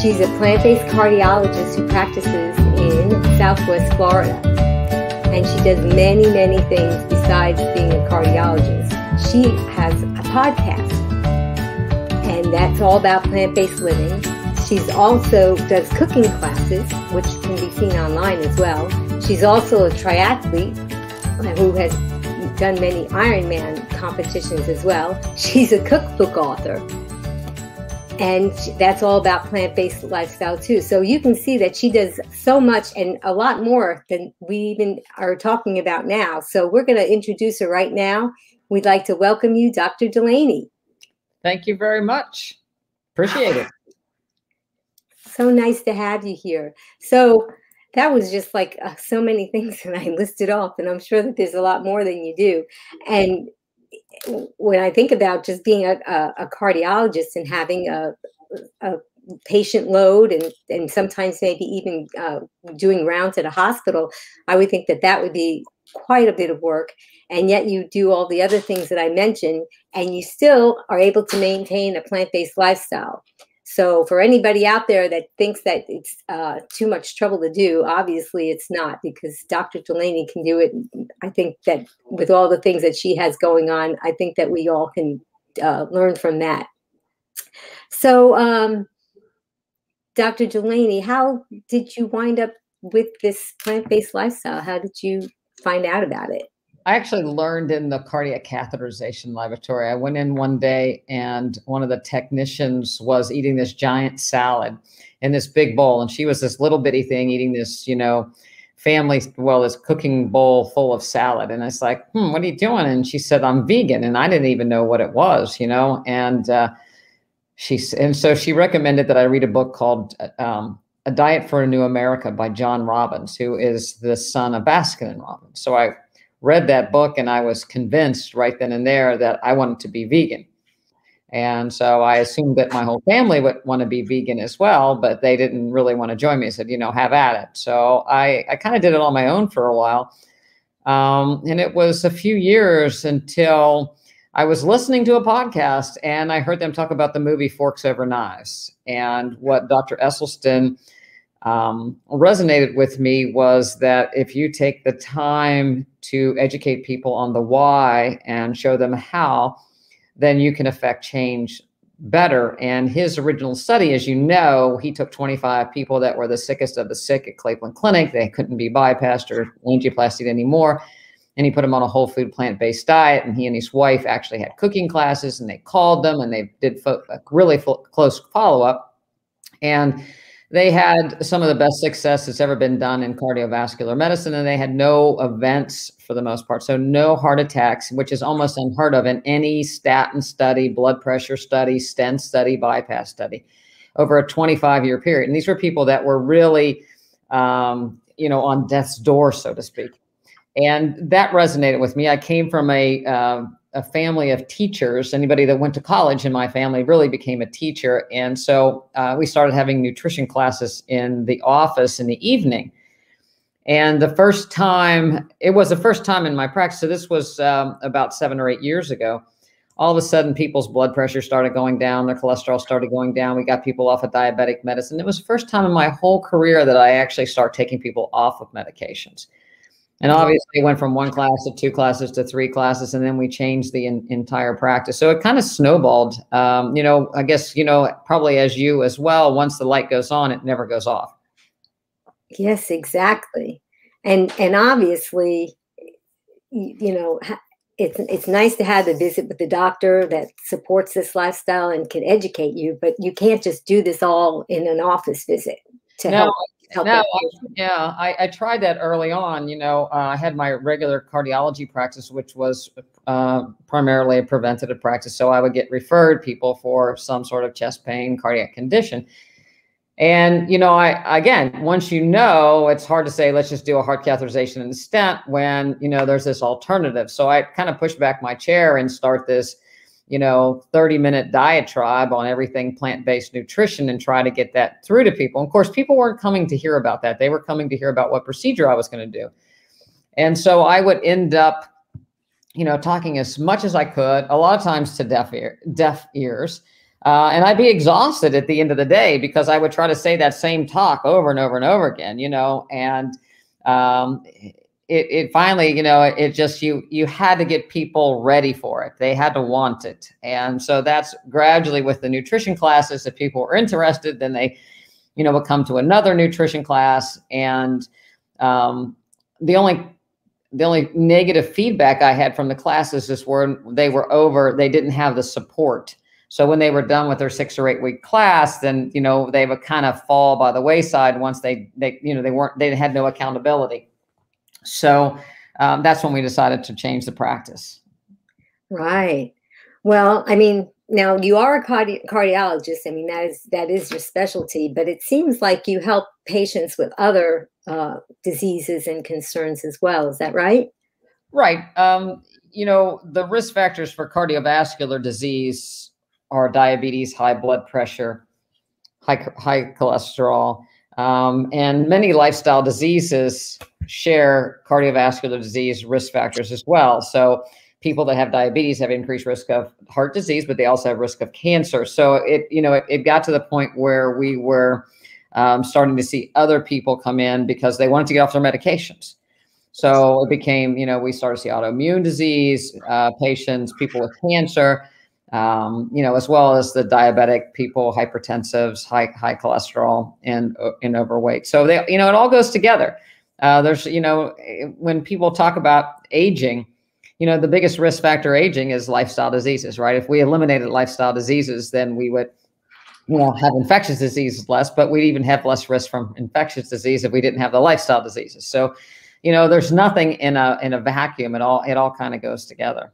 She's a plant based cardiologist who practices in Southwest Florida. And she does many, many things besides being a cardiologist. She has a podcast, and that's all about plant based living. She's also does cooking classes, which can be seen online as well. She's also a triathlete who has done many Ironman competitions as well. She's a cookbook author. And that's all about plant based lifestyle too. So you can see that she does so much and a lot more than we even are talking about now. So we're going to introduce her right now. We'd like to welcome you, Dr. Dulaney. Thank you very much. Appreciate it. So nice to have you here. So that was just like uh, so many things that I listed off, and I'm sure that there's a lot more than you do. And when I think about just being a, a, a cardiologist and having a, a, patient load and, and sometimes maybe even uh, doing rounds at a hospital, I would think that that would be quite a bit of work. And yet you do all the other things that I mentioned, and you still are able to maintain a plant based lifestyle. So for anybody out there that thinks that it's uh, too much trouble to do, obviously it's not because Dr. Dulaney can do it. I think that with all the things that she has going on, I think that we all can uh, learn from that. So, um, Dr. Dulaney, how did you wind up with this plant-based lifestyle? How did you find out about it? I actually learned in the cardiac catheterization laboratory. I went in one day and one of the technicians was eating this giant salad in this big bowl. And she was this little bitty thing eating this, you know, family, well, this cooking bowl full of salad. And I was like, hmm, what are you doing? And she said, I'm vegan. And I didn't even know what it was, you know, and, uh, she, and so she recommended that I read a book called, um, a Diet for a New America by John Robbins, who is the son of Baskin and Robbins. So I read that book and I was convinced right then and there that I wanted to be vegan. And so I assumed that my whole family would want to be vegan as well, but they didn't really want to join me. I said, you know, have at it. So I, I kind of did it on my own for a while. Um, and it was a few years until I was listening to a podcast and I heard them talk about the movie Forks Over Knives and what Dr. Esselstyn um, resonated with me was that if you take the time to educate people on the why and show them how, then you can affect change better. And his original study, as you know, he took 25 people that were the sickest of the sick at Cleveland Clinic. They couldn't be bypassed or angioplasty anymore. And he put them on a whole food plant based diet. And he and his wife actually had cooking classes and they called them and they did fo- really fo- close follow up. And they had some of the best success that's ever been done in cardiovascular medicine, and they had no events for the most part. So, no heart attacks, which is almost unheard of in any statin study, blood pressure study, stent study, bypass study over a 25 year period. And these were people that were really, um, you know, on death's door, so to speak. And that resonated with me. I came from a, uh, a family of teachers. Anybody that went to college in my family really became a teacher. And so uh, we started having nutrition classes in the office in the evening. And the first time, it was the first time in my practice. So this was um, about seven or eight years ago. All of a sudden, people's blood pressure started going down, their cholesterol started going down. We got people off of diabetic medicine. It was the first time in my whole career that I actually start taking people off of medications. And obviously, it went from one class to two classes to three classes, and then we changed the in, entire practice. So it kind of snowballed. Um, you know, I guess you know probably as you as well. Once the light goes on, it never goes off. Yes, exactly. And and obviously, you know, it's it's nice to have a visit with the doctor that supports this lifestyle and can educate you, but you can't just do this all in an office visit to no, help help no, I, yeah, I, I, tried that early on. You know, uh, I had my regular cardiology practice, which was uh, primarily a preventative practice. So I would get referred people for some sort of chest pain, cardiac condition. And, you know, I, again, once you know, it's hard to say, let's just do a heart catheterization and stent when, you know, there's this alternative. So I kind of pushed back my chair and start this you know, 30 minute diatribe on everything plant based nutrition and try to get that through to people. And of course, people weren't coming to hear about that. They were coming to hear about what procedure I was going to do. And so I would end up, you know, talking as much as I could, a lot of times to deaf, ear, deaf ears. Uh, and I'd be exhausted at the end of the day because I would try to say that same talk over and over and over again, you know, and um, it, it finally, you know, it just you you had to get people ready for it. They had to want it, and so that's gradually with the nutrition classes. If people were interested, then they, you know, would come to another nutrition class. And um, the only the only negative feedback I had from the classes is where they were over, they didn't have the support so when they were done with their six or eight week class, then you know they would kind of fall by the wayside once they they you know they weren't they had no accountability. So um, that's when we decided to change the practice. Right. Well, I mean, now you are a cardi- cardiologist. I mean, that is that is your specialty. But it seems like you help patients with other uh, diseases and concerns as well. Is that right? Right. Um, you know, the risk factors for cardiovascular disease are diabetes, high blood pressure, high, high cholesterol, um, and many lifestyle diseases share cardiovascular disease risk factors as well. So people that have diabetes have increased risk of heart disease, but they also have risk of cancer. So it, you know, it, it got to the point where we were um, starting to see other people come in because they wanted to get off their medications. So it became, you know, we started to see autoimmune disease uh, patients, people with cancer, um, you know, as well as the diabetic people, hypertensives, high high cholesterol, and uh, and overweight. So they, you know, it all goes together. Uh, there's, you know, when people talk about aging, you know, the biggest risk factor aging is lifestyle diseases, right? If we eliminated lifestyle diseases, then we would, you know, have infectious diseases less, but we'd even have less risk from infectious disease if we didn't have the lifestyle diseases. So, you know, there's nothing in a in a vacuum. It all it all kind of goes together.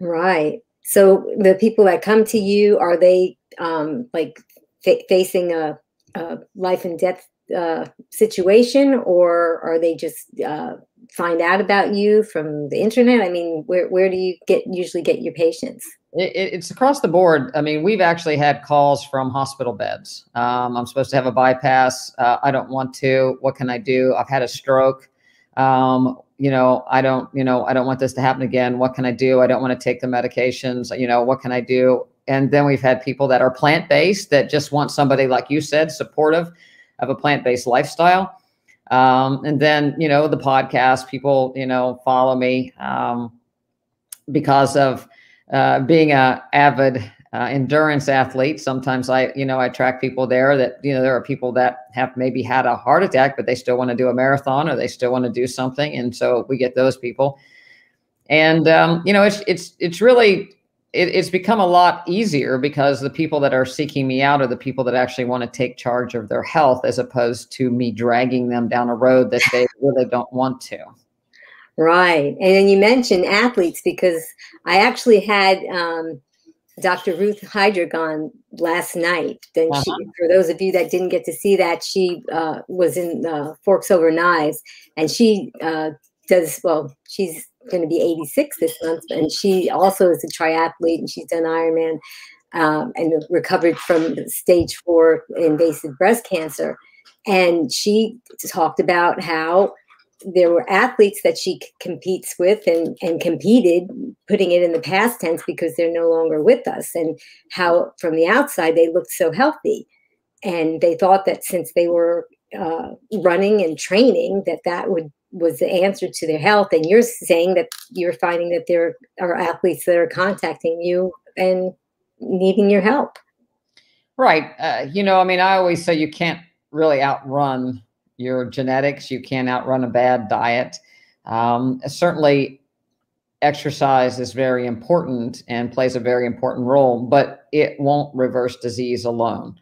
Right. So the people that come to you are they um, like fa- facing a, a, life and death uh, situation, or are they just uh, find out about you from the internet? I mean, where where do you get usually get your patients? It, it's across the board. I mean, we've actually had calls from hospital beds. Um, I'm supposed to have a bypass. Uh, I don't want to. What can I do? I've had a stroke. Um, you know, I don't, you know, I don't want this to happen again. What can I do? I don't want to take the medications. You know, what can I do? And then we've had people that are plant based that just want somebody, like you said, supportive of a plant based lifestyle. Um, and then, you know, the podcast, people, you know, follow me um, because of uh, being a avid uh, endurance athlete. Sometimes I, you know, I track people there that, you know, there are people that have maybe had a heart attack, but they still want to do a marathon or they still want to do something. And so we get those people. And, um, you know, it's, it's, it's really, it, it's become a lot easier because the people that are seeking me out are the people that actually want to take charge of their health as opposed to me dragging them down a road that they really don't want to. Right. And then you mentioned athletes because I actually had, um, Dr. Ruth Heidrich on last night. Then uh-huh. she, for those of you that didn't get to see that, she uh, was in uh, Forks Over Knives, and she uh, does well. She's going to be 86 this month, and she also is a triathlete, and she's done Ironman um, and recovered from stage four invasive breast cancer. And she talked about how there were athletes that she competes with and, and competed, putting it in the past tense because they're no longer with us, and how from the outside they looked so healthy. And they thought that since they were uh, running and training, that that would was the answer to their health. And you're saying that you're finding that there are athletes that are contacting you and needing your help. Right. Uh, you know, I mean, I always say you can't really outrun your genetics. You can't outrun a bad diet. Um, certainly, exercise is very important and plays a very important role, but it won't reverse disease alone.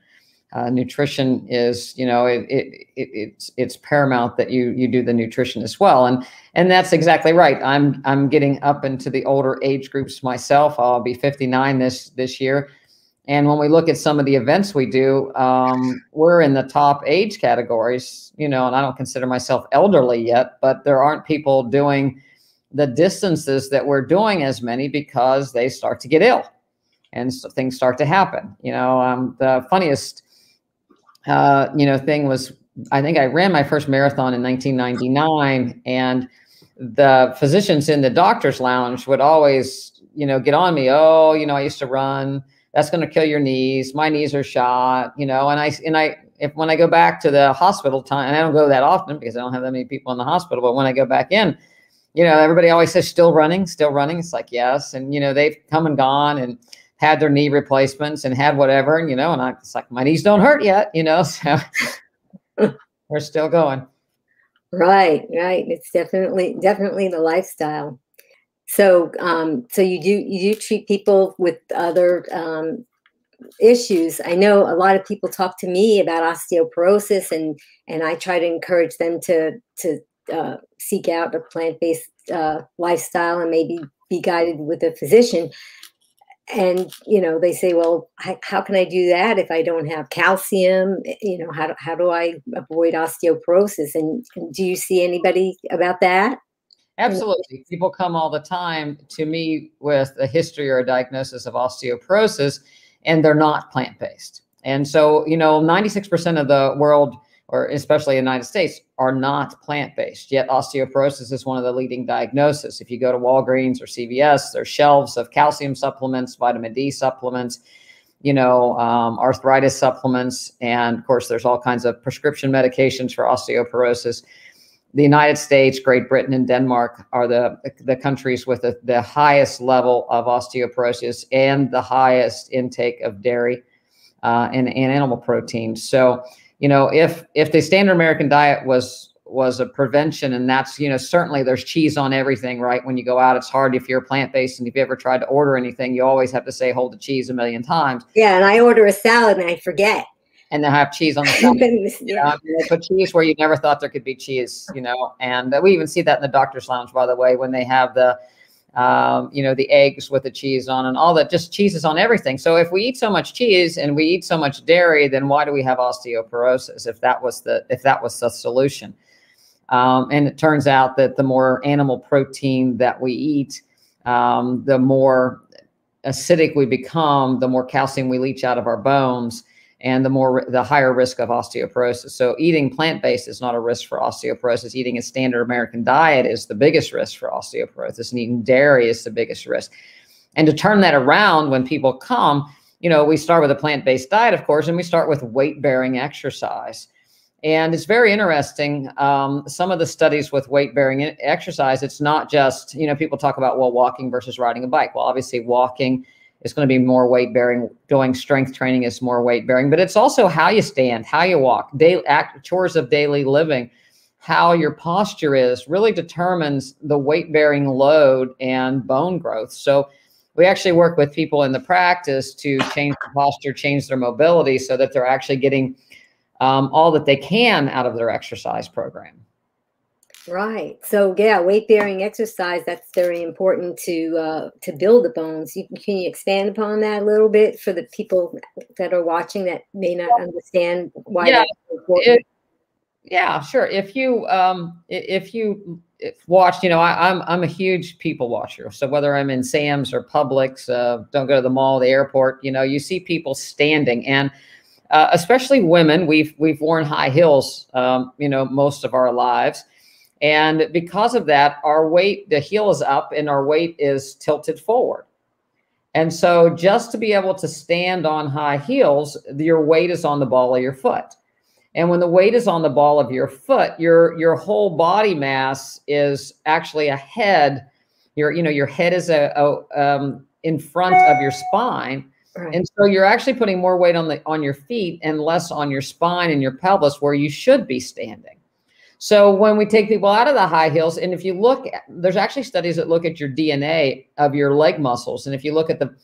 Uh, nutrition is, you know, it, it, it, it's it's paramount that you you do the nutrition as well, and and that's exactly right. I'm I'm getting up into the older age groups myself. I'll be 59 this this year. And when we look at some of the events we do, um, we're in the top age categories, you know, and I don't consider myself elderly yet, but there aren't people doing the distances that we're doing as many because they start to get ill and so things start to happen. You know, um, the funniest, uh, you know, thing was I think I ran my first marathon in 1999 and the physicians in the doctor's lounge would always, you know, get on me. Oh, you know, I used to run that's going to kill your knees. My knees are shot, you know, and I, and I, if when I go back to the hospital time, and I don't go that often because I don't have that many people in the hospital, but when I go back in, you know, everybody always says still running, still running. It's like, yes. And, you know, they've come and gone and had their knee replacements and had whatever, and, you know, and I, it's like, my knees don't hurt yet, you know, so we're still going. Right, right. It's definitely, definitely the lifestyle. So, um, so you do you do treat people with other um, issues. I know a lot of people talk to me about osteoporosis, and and I try to encourage them to to uh, seek out a plant based uh, lifestyle and maybe be guided with a physician. And you know, they say, well, how, can I do that if I don't have calcium? You know, how do, how do I avoid osteoporosis? And, and do you see anybody about that? Absolutely. People come all the time to me with a history or a diagnosis of osteoporosis, and they're not plant based. And so, you know, 96% of the world, or especially the United States, are not plant based. Yet, osteoporosis is one of the leading diagnoses. If you go to Walgreens or CVS, there's shelves of calcium supplements, vitamin D supplements, you know, um, arthritis supplements. And of course, there's all kinds of prescription medications for osteoporosis the United States, Great Britain, and Denmark are the, the countries with the, the highest level of osteoporosis and the highest intake of dairy uh, and, and animal protein. So, you know, if if the standard American diet was was a prevention, and that's you know certainly there's cheese on everything, right? When you go out, it's hard if you're plant based, and if you ever tried to order anything, you always have to say hold the cheese a million times. Yeah, and I order a salad and I forget and they have cheese on the side. yeah. they put cheese where you never thought there could be cheese, you know. And we even see that in the doctor's lounge, by the way, when they have the, um, you know, the eggs with the cheese on and all that. Just cheese is on everything. So if we eat so much cheese and we eat so much dairy, then why do we have osteoporosis? If that was the if that was the solution, um, and it turns out that the more animal protein that we eat, um, the more acidic we become, the more calcium we leach out of our bones and the more the higher risk of osteoporosis. So eating plant-based is not a risk for osteoporosis. Eating a standard American diet is the biggest risk for osteoporosis, and eating dairy is the biggest risk. And to turn that around when people come, you know, we start with a plant-based diet, of course, and we start with weight-bearing exercise. And it's very interesting. Um, some of the studies with weight bearing exercise, it's not just, you know, people talk about, well, walking versus riding a bike. Well, obviously, walking is going to be more weight bearing. Doing strength training is more weight bearing, but it's also how you stand, how you walk, daily act, chores of daily living, how your posture is really determines the weight bearing load and bone growth. So we actually work with people in the practice to change the posture, change their mobility so that they're actually getting um, all that they can out of their exercise program. Right. So yeah, weight bearing exercise that's very important to uh, to build the bones. You, can you expand upon that a little bit for the people that are watching that may not understand why yeah, yeah, sure. If you um, if you watch, you know, I, am I'm, I'm a huge people watcher. So whether I'm in Sam's or Publix, uh, don't go to the mall, the airport, you know, you see people standing and. Uh, especially women, we've we've worn high heels, um, you know, most of our lives, and because of that, our weight, the heel is up and our weight is tilted forward. And so just to be able to stand on high heels, your weight is on the ball of your foot. And when the weight is on the ball of your foot, your your whole body mass is actually ahead. Your you know your head is a, a um, in front of your spine, right. and so you're actually putting more weight on the on your feet and less on your spine and your pelvis where you should be standing. So when we take people out of the high heels, and if you look, there's actually studies that look at your DNA of your leg muscles, and if you look at the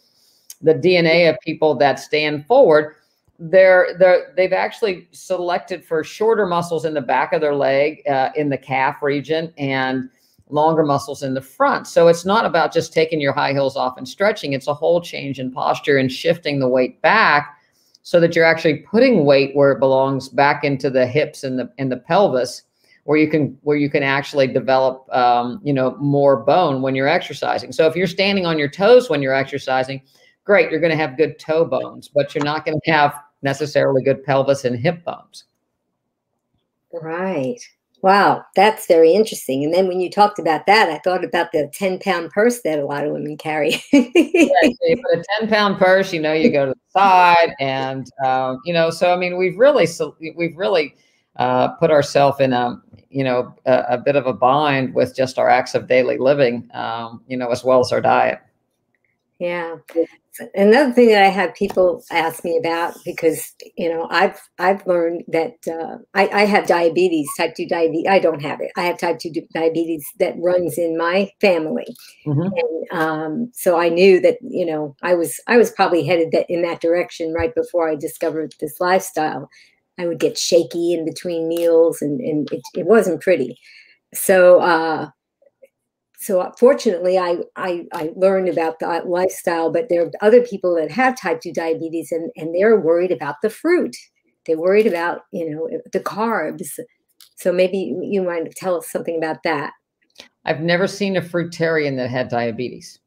the DNA of people that stand forward, they're they're they've actually selected for shorter muscles in the back of their leg, uh, in the calf region, and longer muscles in the front. So it's not about just taking your high heels off and stretching. It's a whole change in posture and shifting the weight back so that you're actually putting weight where it belongs back into the hips and the and the pelvis where you can where you can actually develop um, you know more bone when you're exercising. So if you're standing on your toes when you're exercising, great, you're going to have good toe bones, but you're not going to have necessarily good pelvis and hip bones. Right. Wow, that's very interesting. And then when you talked about that, I thought about the 10 pound purse that a lot of women carry. yeah, so you put a 10 pound purse, you know, you go to the side and, um, you know, so, I mean, we've really, we've really uh, put ourselves in a, you know, a, a, bit of a bind with just our acts of daily living, um, you know, as well as our diet. Yeah. Another thing that I have people ask me about because you know I've I've learned that uh, I, I have diabetes, type two diabetes. I don't have it. I have type two diabetes that runs in my family, mm-hmm. and um, so I knew that you know I was I was probably headed that in that direction right before I discovered this lifestyle. I would get shaky in between meals, and and it, it wasn't pretty. So uh, so uh, fortunately I, I, I learned about the lifestyle but there are other people that have type 2 diabetes and, and they're worried about the fruit. They're worried about you know the carbs. So maybe you might tell us something about that. I've never seen a fruitarian that had diabetes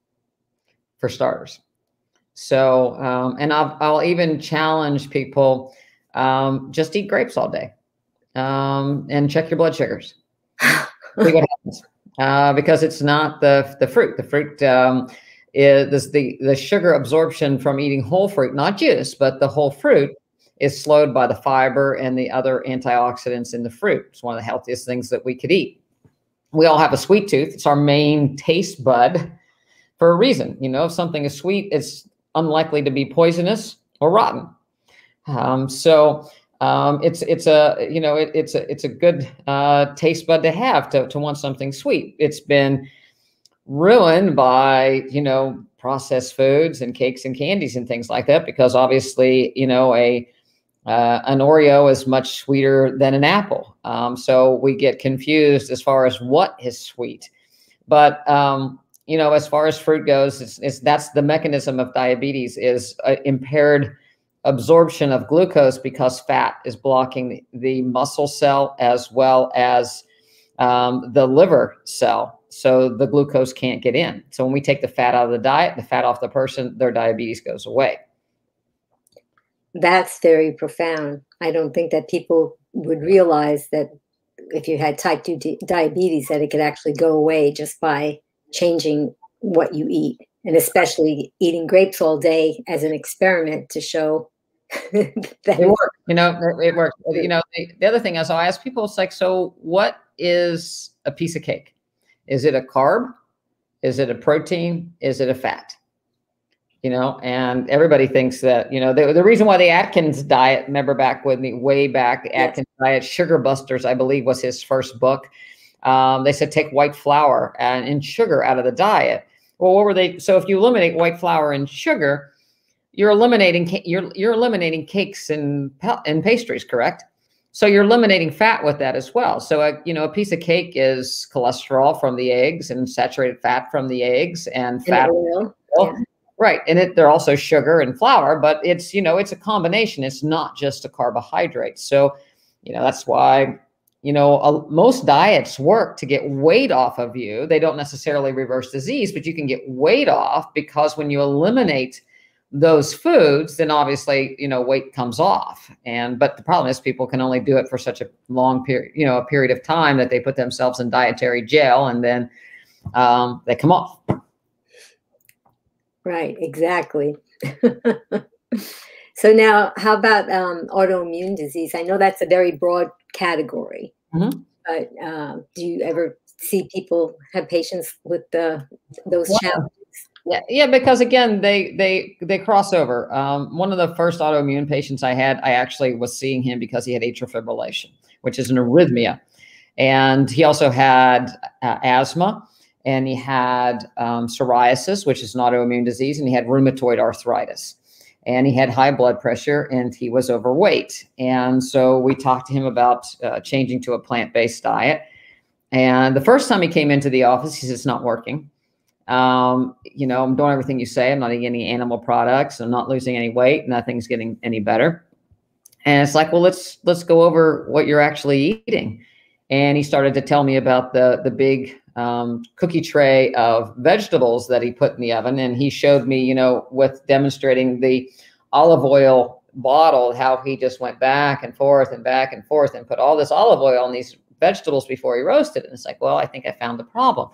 for starters. So um, and I'll, I'll even challenge people um, just eat grapes all day um, and check your blood sugars see what happens uh, because it's not the the fruit. The fruit um, is the the sugar absorption from eating whole fruit, not juice, but the whole fruit is slowed by the fiber and the other antioxidants in the fruit. It's one of the healthiest things that we could eat. We all have a sweet tooth. It's our main taste bud for a reason. You know, if something is sweet, it's unlikely to be poisonous or rotten. Um, so um, it's it's a you know it, it's a it's a good uh, taste bud to have to to want something sweet. It's been ruined by you know processed foods and cakes and candies and things like that because obviously you know a uh, an Oreo is much sweeter than an apple. Um, so we get confused as far as what is sweet. But um, you know, as far as fruit goes, it's, it's that's the mechanism of diabetes is uh, impaired absorption of glucose because fat is blocking the muscle cell as well as um, the liver cell. So the glucose can't get in. So when we take the fat out of the diet, the fat off the person, their diabetes goes away. That's very profound. I don't think that people would realize that if you had type 2 diabetes, that it could actually go away just by changing what you eat and especially eating grapes all day as an experiment to show it worked. You know, it worked. You know, the, the other thing is I'll ask people, it's like, so what is a piece of cake? Is it a carb? Is it a protein? Is it a fat? You know, and everybody thinks that, you know, the, the reason why the Atkins diet, remember back with me way back, Atkins yes. diet, Sugar Busters, I believe was his first book. Um, they said take white flour and, and sugar out of the diet. Well, what were they? So if you eliminate white flour and sugar, you're eliminating you're you're eliminating cakes and and pastries, correct? So you're eliminating fat with that as well. So a you know a piece of cake is cholesterol from the eggs and saturated fat from the eggs and fat. And yeah. Right, and it, they're also sugar and flour, but it's you know it's a combination. It's not just a carbohydrate. So you know that's why you know a, most diets work to get weight off of you. They don't necessarily reverse disease, but you can get weight off because when you eliminate those foods, then obviously, you know, weight comes off. And but the problem is people can only do it for such a long period, you know, a period of time that they put themselves in dietary jail and then um, they come off. Right, exactly. so now how about um, autoimmune disease? I know that's a very broad category, mm-hmm. but uh, do you ever see people have patients with the, those challenges? Yeah, yeah, because again, they they they cross over. Um, one of the first autoimmune patients I had, I actually was seeing him because he had atrial fibrillation, which is an arrhythmia, and he also had uh, asthma, and he had um, psoriasis, which is an autoimmune disease, and he had rheumatoid arthritis, and he had high blood pressure, and he was overweight, and so we talked to him about uh, changing to a plant-based diet. And the first time he came into the office, he says it's not working. Um, you know, I'm doing everything you say. I'm not eating any animal products. I'm not losing any weight. Nothing's getting any better. And it's like, well, let's let's go over what you're actually eating. And he started to tell me about the the big um, cookie tray of vegetables that he put in the oven, and he showed me, you know, with demonstrating the olive oil bottle, how he just went back and forth and back and forth and put all this olive oil on these vegetables before he roasted. It. And it's like, well, I think I found the problem.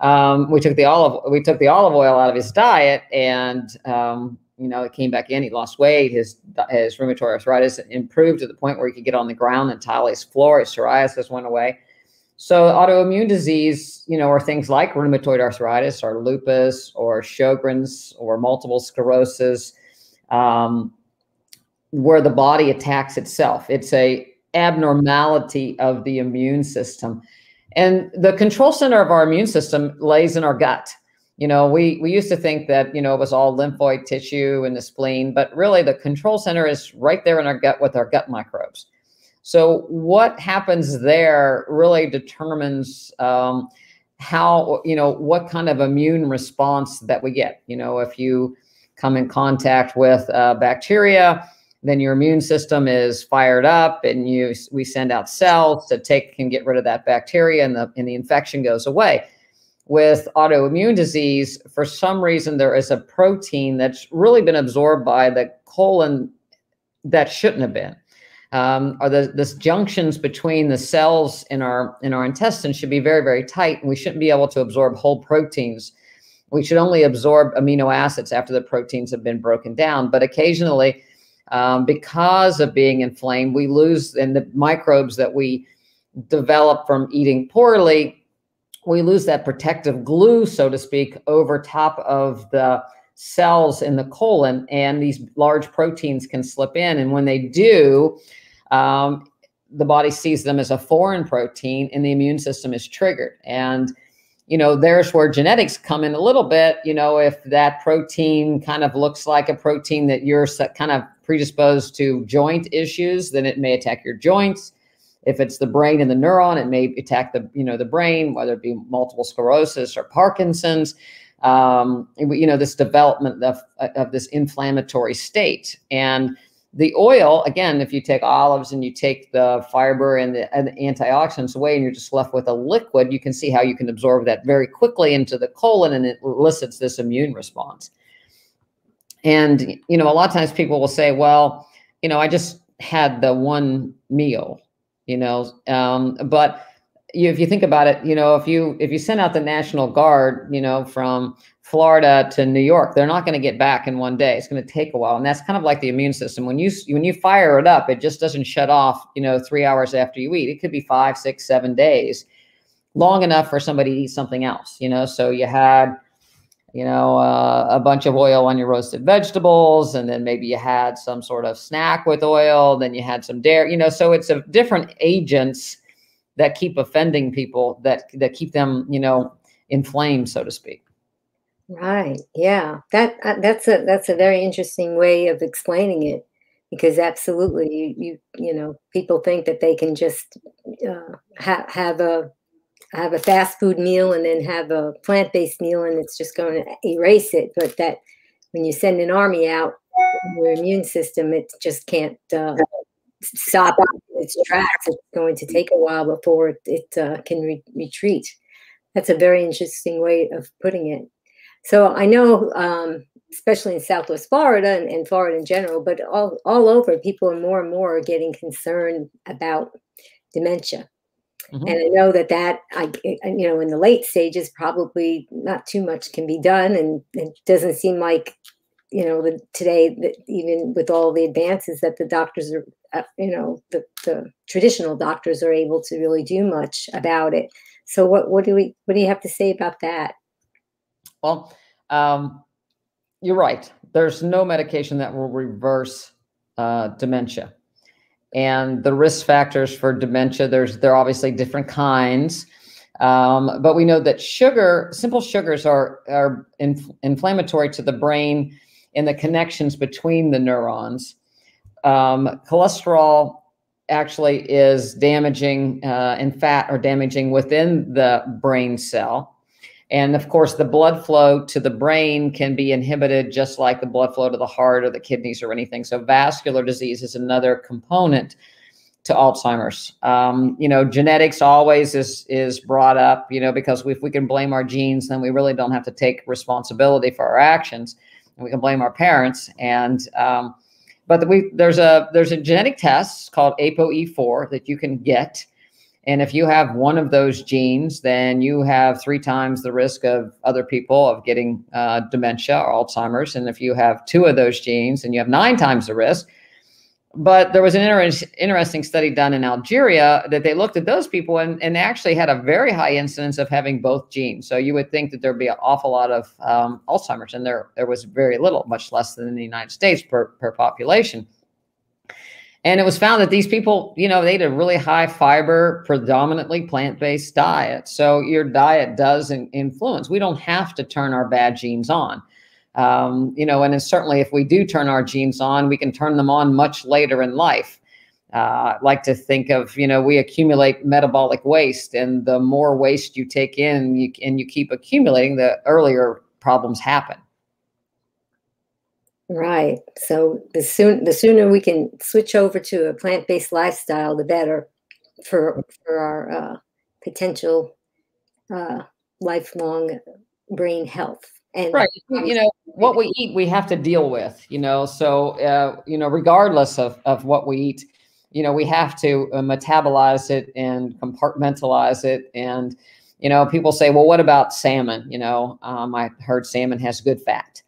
Um, we took the olive we took the olive oil out of his diet, and um, you know it came back in. He lost weight. His his rheumatoid arthritis improved to the point where he could get on the ground and tile his floor. His psoriasis went away. So autoimmune disease, you know, are things like rheumatoid arthritis or lupus or Sjogren's or multiple sclerosis, um, where the body attacks itself. It's a abnormality of the immune system. And the control center of our immune system lays in our gut. You know, we we used to think that, you know, it was all lymphoid tissue and the spleen, but really the control center is right there in our gut with our gut microbes. So what happens there really determines um, how, you know, what kind of immune response that we get. You know, if you come in contact with uh, bacteria, then your immune system is fired up and you we send out cells to take and get rid of that bacteria and the and the infection goes away with autoimmune disease for some reason there is a protein that's really been absorbed by the colon that shouldn't have been um, or the this junctions between the cells in our in our intestines should be very very tight, and we shouldn't be able to absorb whole proteins. We should only absorb amino acids after the proteins have been broken down. But occasionally, um, because of being inflamed, we lose and the microbes that we develop from eating poorly. We lose that protective glue, so to speak, over top of the cells in the colon, and these large proteins can slip in. And when they do, um, the body sees them as a foreign protein, and the immune system is triggered. And you know, there's where genetics come in a little bit. You know, if that protein kind of looks like a protein that you're kind of predisposed to joint issues, then it may attack your joints. If it's the brain and the neuron, it may attack the you know the brain, whether it be multiple sclerosis or Parkinson's um, you know, this development of, of this inflammatory state. And the oil, again, if you take olives and you take the fiber and the, and the, antioxidants away and you're just left with a liquid, you can see how you can absorb that very quickly into the colon and it elicits this immune response. And, you know, a lot of times people will say, well, you know, I just had the one meal, you know, um, but you, if you think about it, you know, if you if you send out the National Guard, you know, from Florida to New York, they're not going to get back in one day. It's going to take a while, and that's kind of like the immune system. When you when you fire it up, it just doesn't shut off. You know, three hours after you eat, it could be five, six, seven days, long enough for somebody to eat something else. You know, so you had you know, uh, a bunch of oil on your roasted vegetables, and then maybe you had some sort of snack with oil, then you had some dairy, you know, so it's a different agents that keep offending people that that keep them you know inflamed so to speak. Right yeah that uh, that's a that's a very interesting way of explaining it because absolutely you you you know people think that they can just uh, ha- have a have a fast food meal and then have a plant-based meal and it's just going to erase it but that when you send an army out your immune system it just can't uh, stop its tracks. It's going to take a while before it, it uh, can re- retreat. That's a very interesting way of putting it. So I know, um, especially in Southwest Florida and, and, Florida in general, but all, all over, people are more and more getting concerned about dementia. Mm-hmm. And I know that that I, you know, in the late stages, probably not too much can be done, and it doesn't seem like you know the, today that even with all the advances that the doctors are uh, you know the, the traditional doctors are able to really do much about it. So what what do we what do you have to say about that? Well um, you're right. There's no medication that will reverse uh, dementia and the risk factors for dementia there's there are obviously different kinds um, but we know that sugar simple sugars are are inf- inflammatory to the brain and the connections between the neurons. Um, cholesterol actually is damaging, uh, and fat are damaging within the brain cell. And of course, the blood flow to the brain can be inhibited just like the blood flow to the heart or the kidneys or anything. So, vascular disease is another component to Alzheimer's. Um, you know, genetics always is is brought up. You know, because if we can blame our genes, then we really don't have to take responsibility for our actions and we can blame our parents. And um, but we there's a there's a genetic test called ApoE4 that you can get, And if you have one of those genes, then you have three times the risk of other people of getting uh, dementia or Alzheimer's. And if you have two of those genes, then you have nine times the risk. But there was an inter- interesting study done in Algeria that they looked at those people and, and they actually had a very high incidence of having both genes. So you would think that there'd be an awful lot of um, Alzheimer's, and there there was very little, much less than in the United States per, per population. And it was found that these people, you know, they ate a really high fiber, predominantly plant based diet. So your diet does influence. We don't have to turn our bad genes on. Um, you know, and certainly if we do turn our genes on, we can turn them on much later in life. Uh, I like to think of, you know, we accumulate metabolic waste, and the more waste you take in you, and you keep accumulating, the earlier problems happen. Right. So the soon the sooner we can switch over to a plant based lifestyle, the better for for our uh, potential uh, lifelong brain health. And right, you know what we eat, we have to deal with. You know, so uh, you know, regardless of of what we eat, you know, we have to uh, metabolize it and compartmentalize it. And you know, people say, well, what about salmon? You know, um, I heard salmon has good fat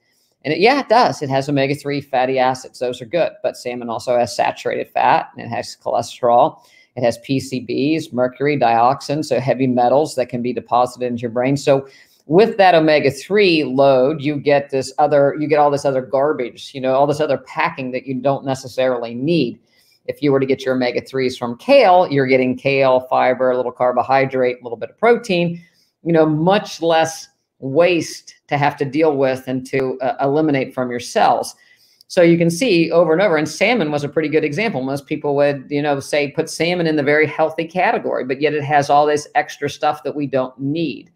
and it, yeah, it does. It has omega 3 fatty acids. Those are good. But salmon also has saturated fat and it has cholesterol. It has PCBs, mercury, dioxin, so heavy metals that can be deposited into your brain. So with that omega 3 load, you get this other, you get all this other garbage, you know, all this other packing that you don't necessarily need. If you were to get your omega 3s from kale, you're getting kale, fiber, a little carbohydrate, a little bit of protein, you know, much less waste to have to deal with and to uh, eliminate from your cells. So you can see over and over, and salmon was a pretty good example. Most people would, you know, say put salmon in the very healthy category, but yet it has all this extra stuff that we don't need.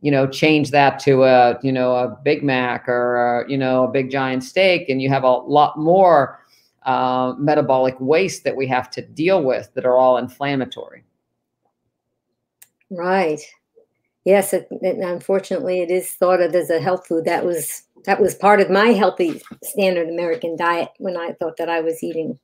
You know, change that to a, you know, a Big Mac or, a, you know, a big giant steak, and you have a lot more uh, metabolic waste that we have to deal with that are all inflammatory. Right yes, it, it, unfortunately, it is thought of as a health food. That was that was part of my healthy standard American diet when I thought that I was eating.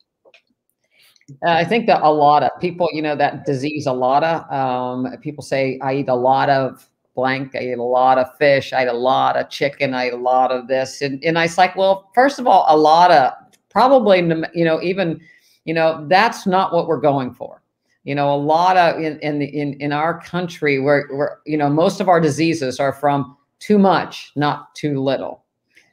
Uh, I think that a lot of people, you know, that disease, a lot of um, people say, I eat a lot of blank, I eat a lot of fish, I eat a lot of chicken, I eat a lot of this. And, and I was like, well, first of all, a lot of probably, you know, even, you know, that's not what we're going for you know a lot of in in in, in our country where where you know most of our diseases are from too much not too little.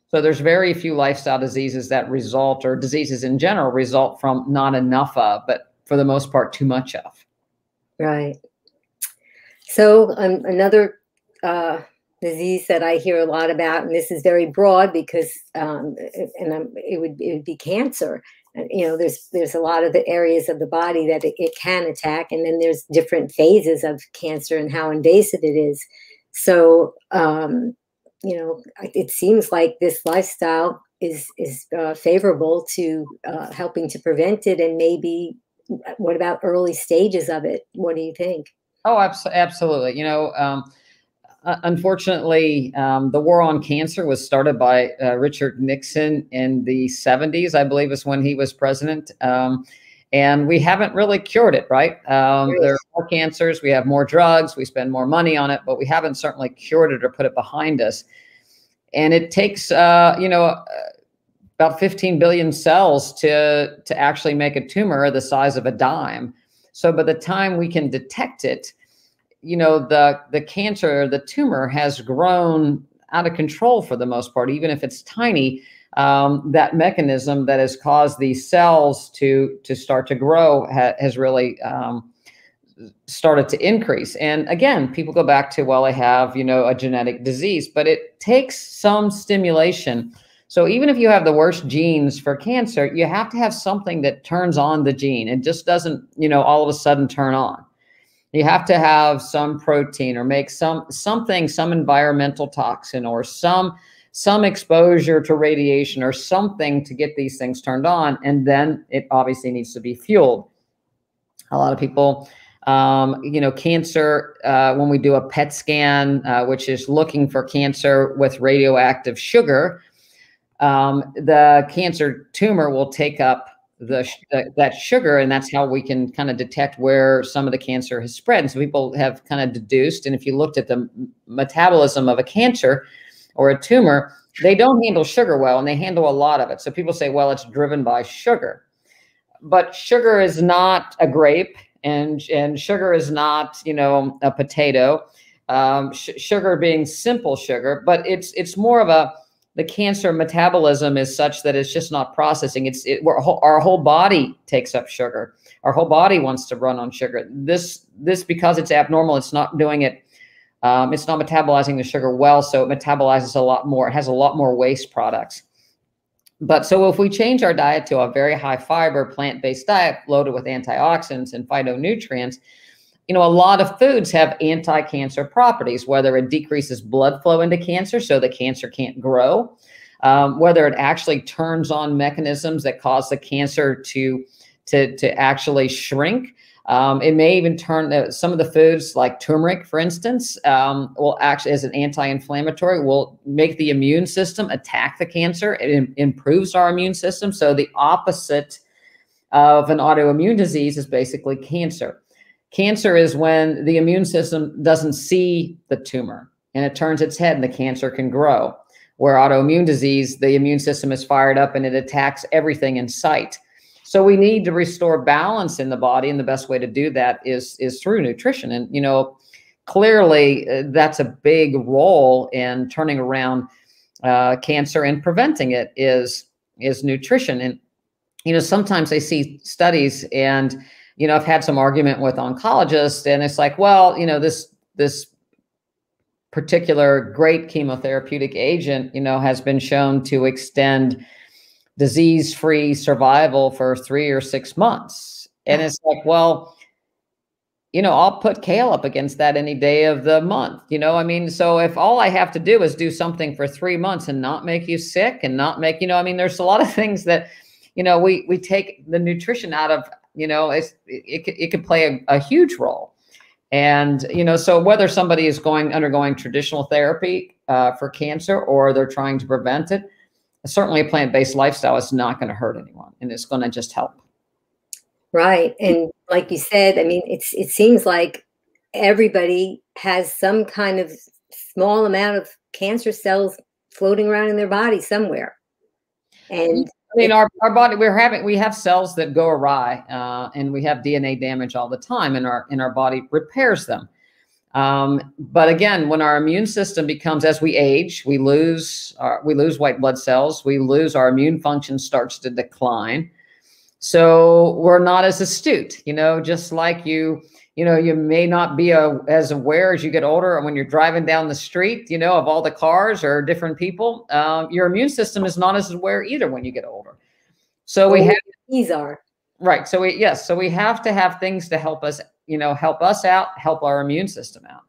So there's very few lifestyle diseases that result or diseases in general result from not enough of but for the most part too much of. Right. So um, another uh, disease that I hear a lot about, and this is very broad because, um, and I'm, it would it would be cancer you know there's there's a lot of the areas of the body that it, it, can attack and then there's different phases of cancer and how invasive it is. So um, you know it seems like this lifestyle is is uh, favorable to uh, helping to prevent it and maybe what about early stages of it? What do you think? Oh absolutely. You know um, unfortunately, um, the war on cancer was started by uh, Richard Nixon in the 70s, I believe is when he was president. Um, and we haven't really cured it, right? Um, there are more cancers, we have more drugs, we spend more money on it, but we haven't certainly cured it or put it behind us. And it takes, uh, you know, uh, about 15 billion cells to, to actually make a tumor the size of a dime. So by the time we can detect it, you know the the cancer the tumor has grown out of control for the most part even if it's tiny um, that mechanism that has caused these cells to to start to grow ha, has really um, started to increase. And again people go back to well i have you know a genetic disease but it takes some stimulation. So even if you have the worst genes for cancer you have to have something that turns on the gene. It just doesn't you know all of a sudden turn on you have to have some protein or make some something some environmental toxin or some some exposure to radiation or something to get these things turned on. And then it obviously needs to be fueled. A lot of people um, you know cancer uh, when we do a pet scan uh, which is looking for cancer with radioactive sugar um, the cancer tumor will take up the, the, that sugar, and that's how we can kind of detect where some of the cancer has spread. And so people have kind of deduced, and if you looked at the metabolism of a cancer or a tumor, they don't handle sugar well, and they handle a lot of it. So people say, well, it's driven by sugar, but sugar is not a grape, and and sugar is not you know a potato. Um, sh- sugar being simple sugar, but it's it's more of a the cancer metabolism is such that it's just not processing. It's it, our whole body takes up sugar. Our whole body wants to run on sugar. This this because it's abnormal. It's not doing it. Um, it's not metabolizing the sugar well, so it metabolizes a lot more. It has a lot more waste products. But so if we change our diet to a very high fiber plant based diet loaded with antioxidants and phytonutrients, you know, a lot of foods have anti-cancer properties, whether it decreases blood flow into cancer so the cancer can't grow, um, whether it actually turns on mechanisms that cause the cancer to, to, to actually shrink. Um, it may even turn uh, some of the foods like turmeric, for instance, um, will actually as an anti-inflammatory will make the immune system attack the cancer. It Im improves our immune system. So the opposite of an autoimmune disease is basically cancer. Cancer is when the immune system doesn't see the tumor and it turns its head and the cancer can grow. Where autoimmune disease, the immune system is fired up and it attacks everything in sight. So we need to restore balance in the body, and the best way to do that is is through nutrition. And you know, clearly uh, that's a big role in turning around uh, cancer and preventing it is is nutrition. And you know, sometimes I see studies and you know, I've had some argument with oncologists, and it's like, well, you know, this this particular great chemotherapeutic agent, you know, has been shown to extend disease-free survival for three or six months. And it's like, well, you know, I'll put kale up against that any day of the month. You know, I mean, so if all I have to do is do something for three months and not make you sick and not make, you know, I mean, there's a lot of things that, you know, we we take the nutrition out of you know, it's, it, it, it could play a, a huge role. And, you know, so whether somebody is going undergoing traditional therapy uh, for cancer or they're trying to prevent it, certainly a plant-based lifestyle is not going to hurt anyone and it's going to just help. Right. And like you said, I mean, it's, it seems like everybody has some kind of small amount of cancer cells floating around in their body somewhere. And I mean, our, our body, we're having, we have cells that go awry uh, and we have DNA damage all the time and our, and our body repairs them. Um, but again, when our immune system becomes, as we age, we lose, our, we lose white blood cells, we lose, our immune function starts to decline. So we're not as astute, you know, just like you, you know, you may not be a, as aware as you get older or when you're driving down the street, you know, of all the cars or different people. Um, your immune system is not as aware either when you get older. So we have these are right. So we yes, so we have to have things to help us, you know, help us out, help our immune system out.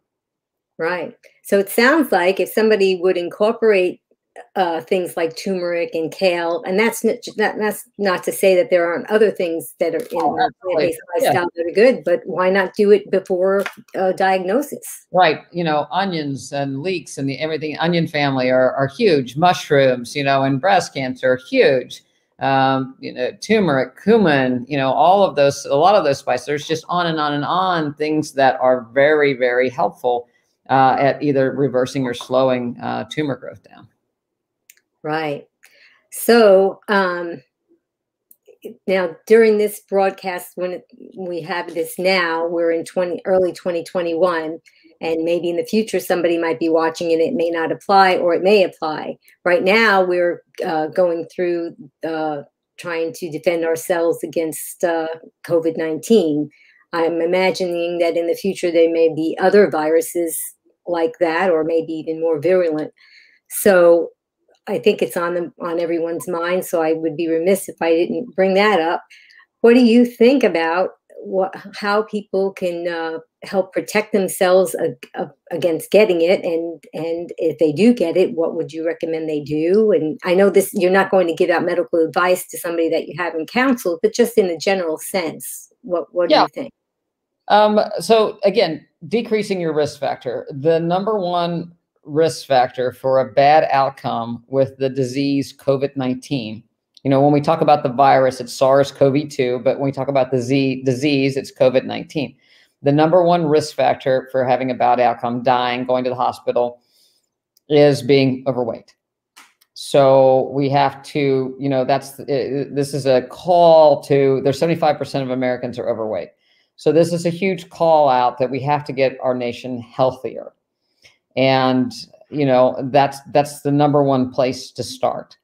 Right. So it sounds like if somebody would incorporate uh, things like turmeric and kale, and that's not, that, that's not to say that there aren't other things that are in oh, plant-based lifestyle yeah. that are good, but why not do it before uh, diagnosis? Right, you know, onions and leeks and the everything onion family are are huge. Mushrooms, you know, and breast cancer are huge. Um, you know, turmeric, cumin, you know, all of those, a lot of those spices. There's just on and on and on things that are very, very helpful uh, at either reversing or slowing uh, tumor growth down. Right. So um, now during this broadcast, when we have this now, we're in 20 early 2021, and maybe in the future somebody might be watching and it may not apply or it may apply. Right now, we're uh, going through uh, trying to defend ourselves against uh, COVID 19. I'm imagining that in the future there may be other viruses like that, or maybe even more virulent. So I think it's on the on everyone's mind. So I would be remiss if I didn't bring that up. What do you think about what how people can uh, help protect themselves against getting it, and and if they do get it, what would you recommend they do? And I know this you're not going to give out medical advice to somebody that you haven't counseled, but just in a general sense, what what yeah. do you think? Um, so again, decreasing your risk factor. The number one risk factor for a bad outcome with the disease COVID 19 You know, when we talk about the virus, it's SARS-CoV-2, but when we talk about the Z disease, it's COVID-19. The number one risk factor for having a bad outcome, dying, going to the hospital, is being overweight. So we have to, you know, that's uh, this is a call to. There's 75% of Americans are overweight. So this is a huge call out that we have to get our nation healthier, and you know that's that's the number one place to start.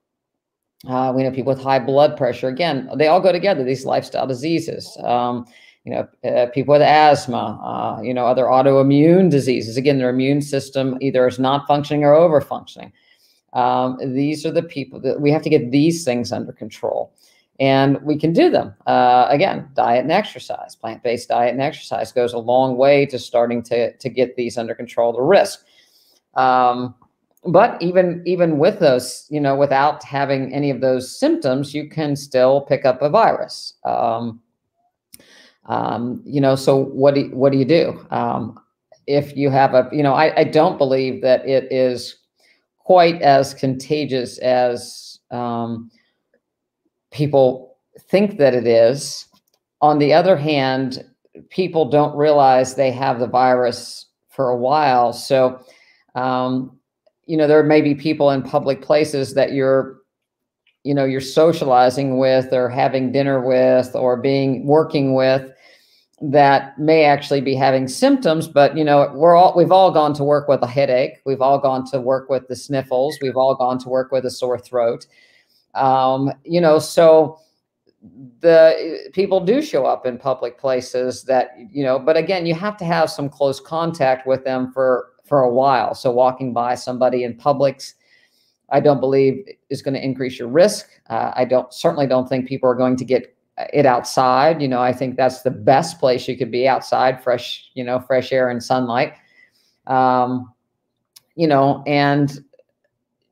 Uh, we know people with high blood pressure. Again, they all go together. These lifestyle diseases. Um, you know, uh, people with asthma. Uh, you know, other autoimmune diseases. Again, their immune system either is not functioning or over functioning. Um, these are the people that we have to get these things under control. And we can do them. Uh, again, diet and exercise, plant based diet and exercise goes a long way to starting to, to get these under control, the risk. Um, but even even with those, you know, without having any of those symptoms, you can still pick up a virus. Um, um, you know, so what do what do you do um, if you have a? You know, I, I don't believe that it is quite as contagious as um, people think that it is. On the other hand, people don't realize they have the virus for a while. So, um, you know, there may be people in public places that you're, you know, you're socializing with or having dinner with or being working with that may actually be having symptoms but you know we're all we've all gone to work with a headache. We've all gone to work with the sniffles. We've all gone to work with a sore throat. Um, you know so the people do show up in public places that you know but again you have to have some close contact with them for for a while so walking by somebody in publix i don't believe is going to increase your risk uh, i don't certainly don't think people are going to get it outside. You know, I think that's the best place you could be outside, fresh, you know, fresh air and sunlight. Um, you know, and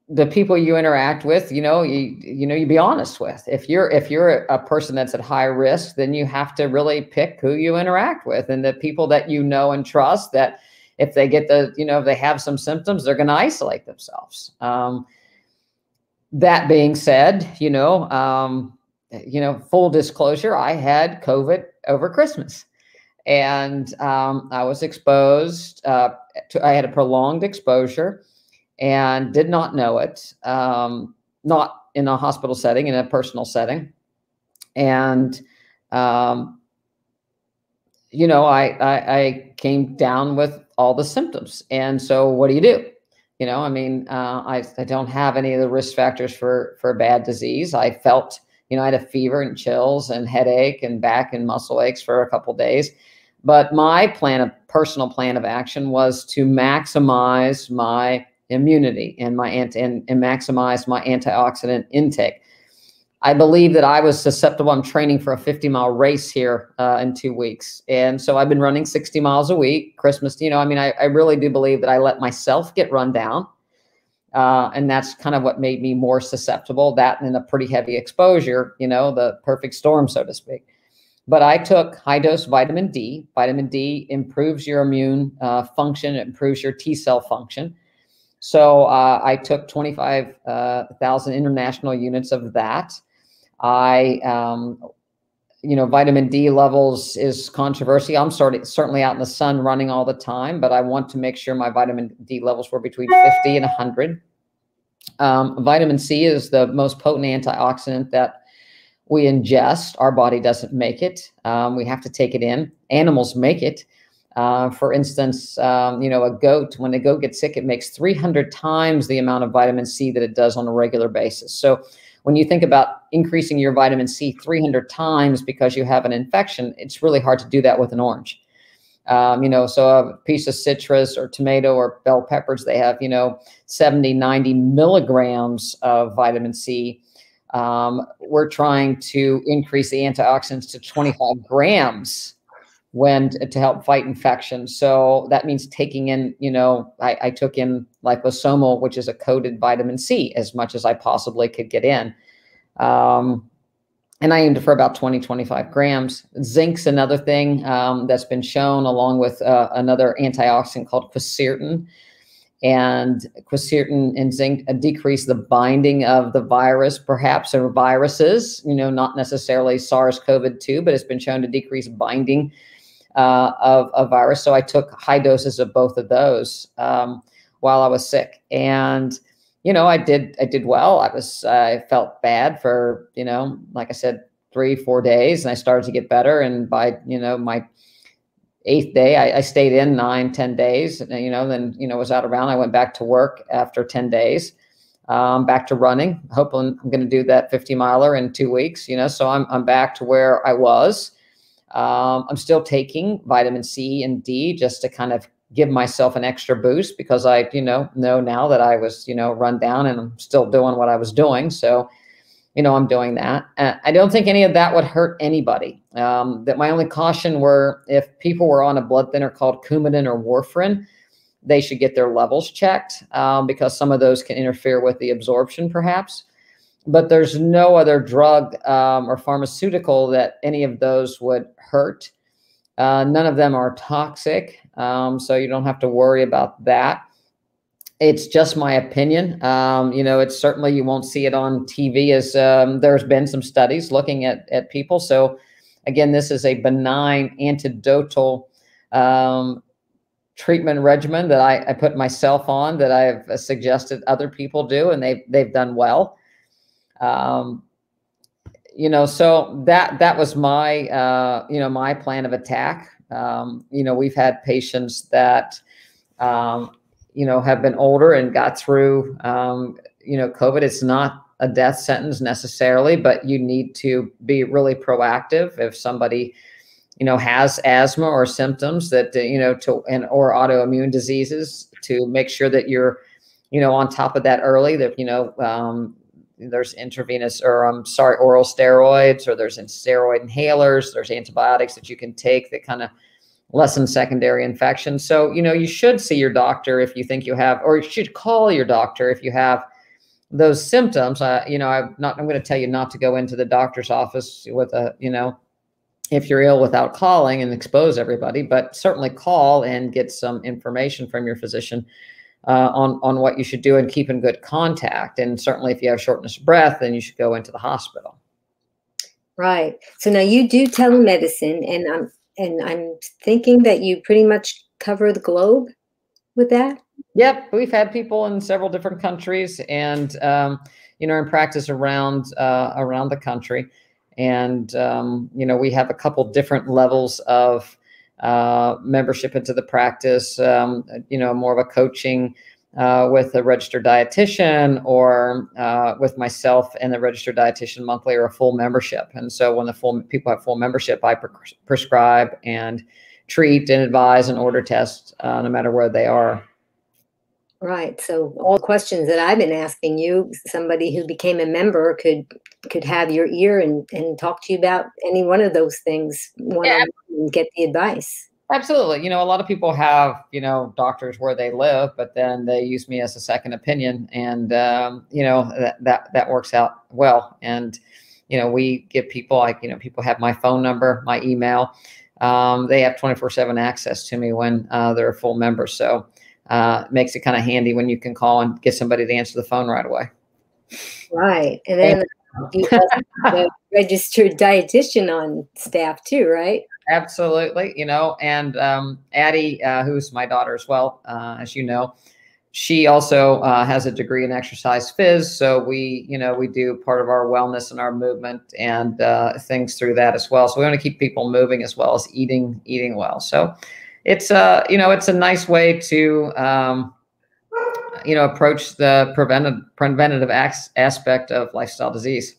the people you interact with, you know, you you know, you be honest with. If you're if you're a person that's at high risk, then you have to really pick who you interact with and the people that you know and trust that if they get the, you know, if they have some symptoms, they're going to isolate themselves. Um, that being said, you know, um, you know, full disclosure, I had COVID over Christmas. And um, I was exposed, uh, to, I had a prolonged exposure and did not know it, um, not in a hospital setting, in a personal setting. And, um, you know, I, I, I, came down with all the symptoms. And so what do you do? You know, I mean, uh, I, I don't have any of the risk factors for, for bad disease. I felt you know, I had a fever and chills and headache and back and muscle aches for a couple days. But my plan of personal plan of action was to maximize my immunity and my anti and, and maximize my antioxidant intake. I believe that I was susceptible. I'm training for a 50 mile race here uh, in two weeks. And so I've been running 60 miles a week. Christmas, you know, I mean, I, I really do believe that I let myself get run down uh, and that's kind of what made me more susceptible. That and a pretty heavy exposure, you know, the perfect storm, so to speak. But I took high dose vitamin D. Vitamin D improves your immune uh, function, it improves your T cell function. So uh, I took 25,000 uh, international units of that. I, um, you know, vitamin D levels is controversy. I'm sort of, certainly out in the sun running all the time, but I want to make sure my vitamin D levels were between 50 and 100. Um, vitamin C is the most potent antioxidant that we ingest. Our body doesn't make it. Um, we have to take it in. Animals make it. Uh, for instance, um, you know, a goat, when a goat gets sick, it makes 300 times the amount of vitamin C that it does on a regular basis. So when you think about increasing your vitamin C 300 times because you have an infection, it's really hard to do that with an orange. Um, you know, so a piece of citrus or tomato or bell peppers, they have, you know, 70, 90 milligrams of vitamin C. Um, we're trying to increase the antioxidants to 25 grams when to help fight infection. So that means taking in, you know, I, I took in liposomal, which is a coated vitamin C, as much as I possibly could get in. Um, and I aimed for about 20, 25 grams. Zinc's another thing um, that's been shown along with uh, another antioxidant called quercetin. and quercetin and zinc uh, decrease the binding of the virus, perhaps, or viruses, you know, not necessarily SARS-CoV-2, but it's been shown to decrease binding uh, of a virus. So I took high doses of both of those um, while I was sick. And, you know, I did, I did well. I was, I felt bad for, you know, like I said, three, four days, and I started to get better. And by, you know, my eighth day, I, I, stayed in nine ten days, and, you know, then, you know, was out around. I went back to work after 10 days, um, back to running, hoping I'm going to do that 50 miler in two weeks, you know, so I'm, I'm back to where I was. Um, I'm still taking vitamin C and D just to kind of give myself an extra boost because I, you know, know now that I was, you know, run down and I'm still doing what I was doing. So, you know, I'm doing that. Uh, I don't think any of that would hurt anybody. Um, that my only caution were if people were on a blood thinner called Coumadin or warfarin, they should get their levels checked um, because some of those can interfere with the absorption, perhaps. But there's no other drug um, or pharmaceutical that any of those would hurt. Uh, none of them are toxic, um, so you don't have to worry about that it's just my opinion. Um, you know, it's certainly you won't see it on TV as um, there's been some studies looking at at people. So again, this is a benign antidotal um, treatment regimen that I, I, put myself on that I've suggested other people do, and they've they've done well. Um, you know, so that that was my uh, you know my plan of attack. Um, you know, we've had patients that um, you know, have been older and got through, um, you know, COVID. It's not a death sentence necessarily, but you need to be really proactive if somebody, you know, has asthma or symptoms that, uh, you know, to, and, or autoimmune diseases to make sure that you're, you know, on top of that early that, you know, um, there's intravenous or I'm um, sorry, oral steroids or there's steroid inhalers, there's antibiotics that you can take that kind of lessen secondary infection. So, you know, you should see your doctor if you think you have, or you should call your doctor if you have those symptoms. Uh, you know, I'm not, I'm going to tell you not to go into the doctor's office with a, you know, if you're ill without calling and expose everybody, but certainly call and get some information from your physician uh, on, on what you should do and keep in good contact. And certainly if you have shortness of breath, then you should go into the hospital. Right. So now you do telemedicine, and I'm and I'm thinking that you pretty much cover the globe with that. Yep, we've had people in several different countries, and um, you know, in practice around uh, around the country, and um, you know, we have a couple different levels of uh, membership into the practice. Um, you know, more of a coaching uh, with a registered dietitian or uh, with myself and the registered dietitian monthly or a full membership. And so when the full people have full membership, I pre- prescribe and treat and advise and order tests uh, no matter where they are. Right. So all the questions that I've been asking you, somebody who became a member could could have your ear and, and talk to you about any one of those things yeah. and get the advice. Absolutely. You know, a lot of people have, you know, doctors where they live, but then they use me as a second opinion. And, um, you know, that, that, that works out well. And, you know, we give people like, you know, people have my phone number, my email. Um, they have 24 seven access to me when uh, they're a full member. So uh, makes it kind of handy when you can call and get somebody to answer the phone right away. Right. And then you have registered dietitian on staff too, right? Absolutely, you know, and um, Addie, uh, who's my daughter as well, uh, as you know, she also uh, has a degree in exercise phys. So we, you know, we do part of our wellness and our movement and uh, things through that as well. So we want to keep people moving as well as eating, eating well. So it's a, you know, it's a nice way to, um, you know, approach the preventive preventative aspect of lifestyle disease.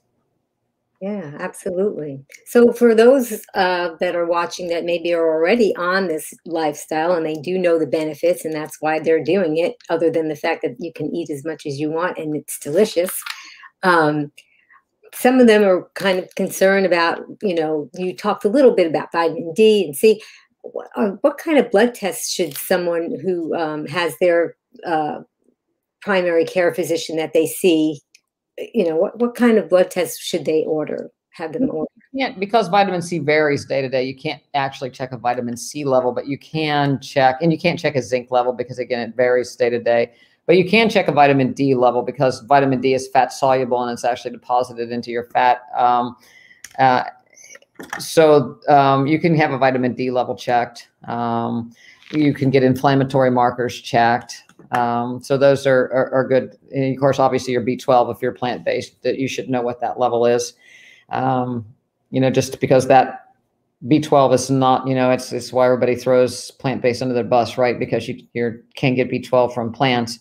Yeah, absolutely. So, for those uh, that are watching that maybe are already on this lifestyle and they do know the benefits, and that's why they're doing it, other than the fact that you can eat as much as you want and it's delicious. Um, some of them are kind of concerned about, you know, you talked a little bit about vitamin D and C. What, uh, kind of blood tests should someone who um, has their uh, primary care physician that they see you know, what, what kind of blood tests should they order? have them order? Yeah, because vitamin C varies day to day. You can't actually check a vitamin C level, but you can check, and you can't check a zinc level because again, it varies day to day. But you can check a vitamin D level because vitamin D is fat soluble and it's actually deposited into your fat. Um, uh, so um, you can have a vitamin D level checked. Um, you can get inflammatory markers checked. Um, so those are, are, are good. And of course, obviously your B12, if you're plant based, that you should know what that level is. Um, you know, just because that B12 is not, you know, it's, it's why everybody throws plant based under their bus, right? Because you you can't get B12 from plants.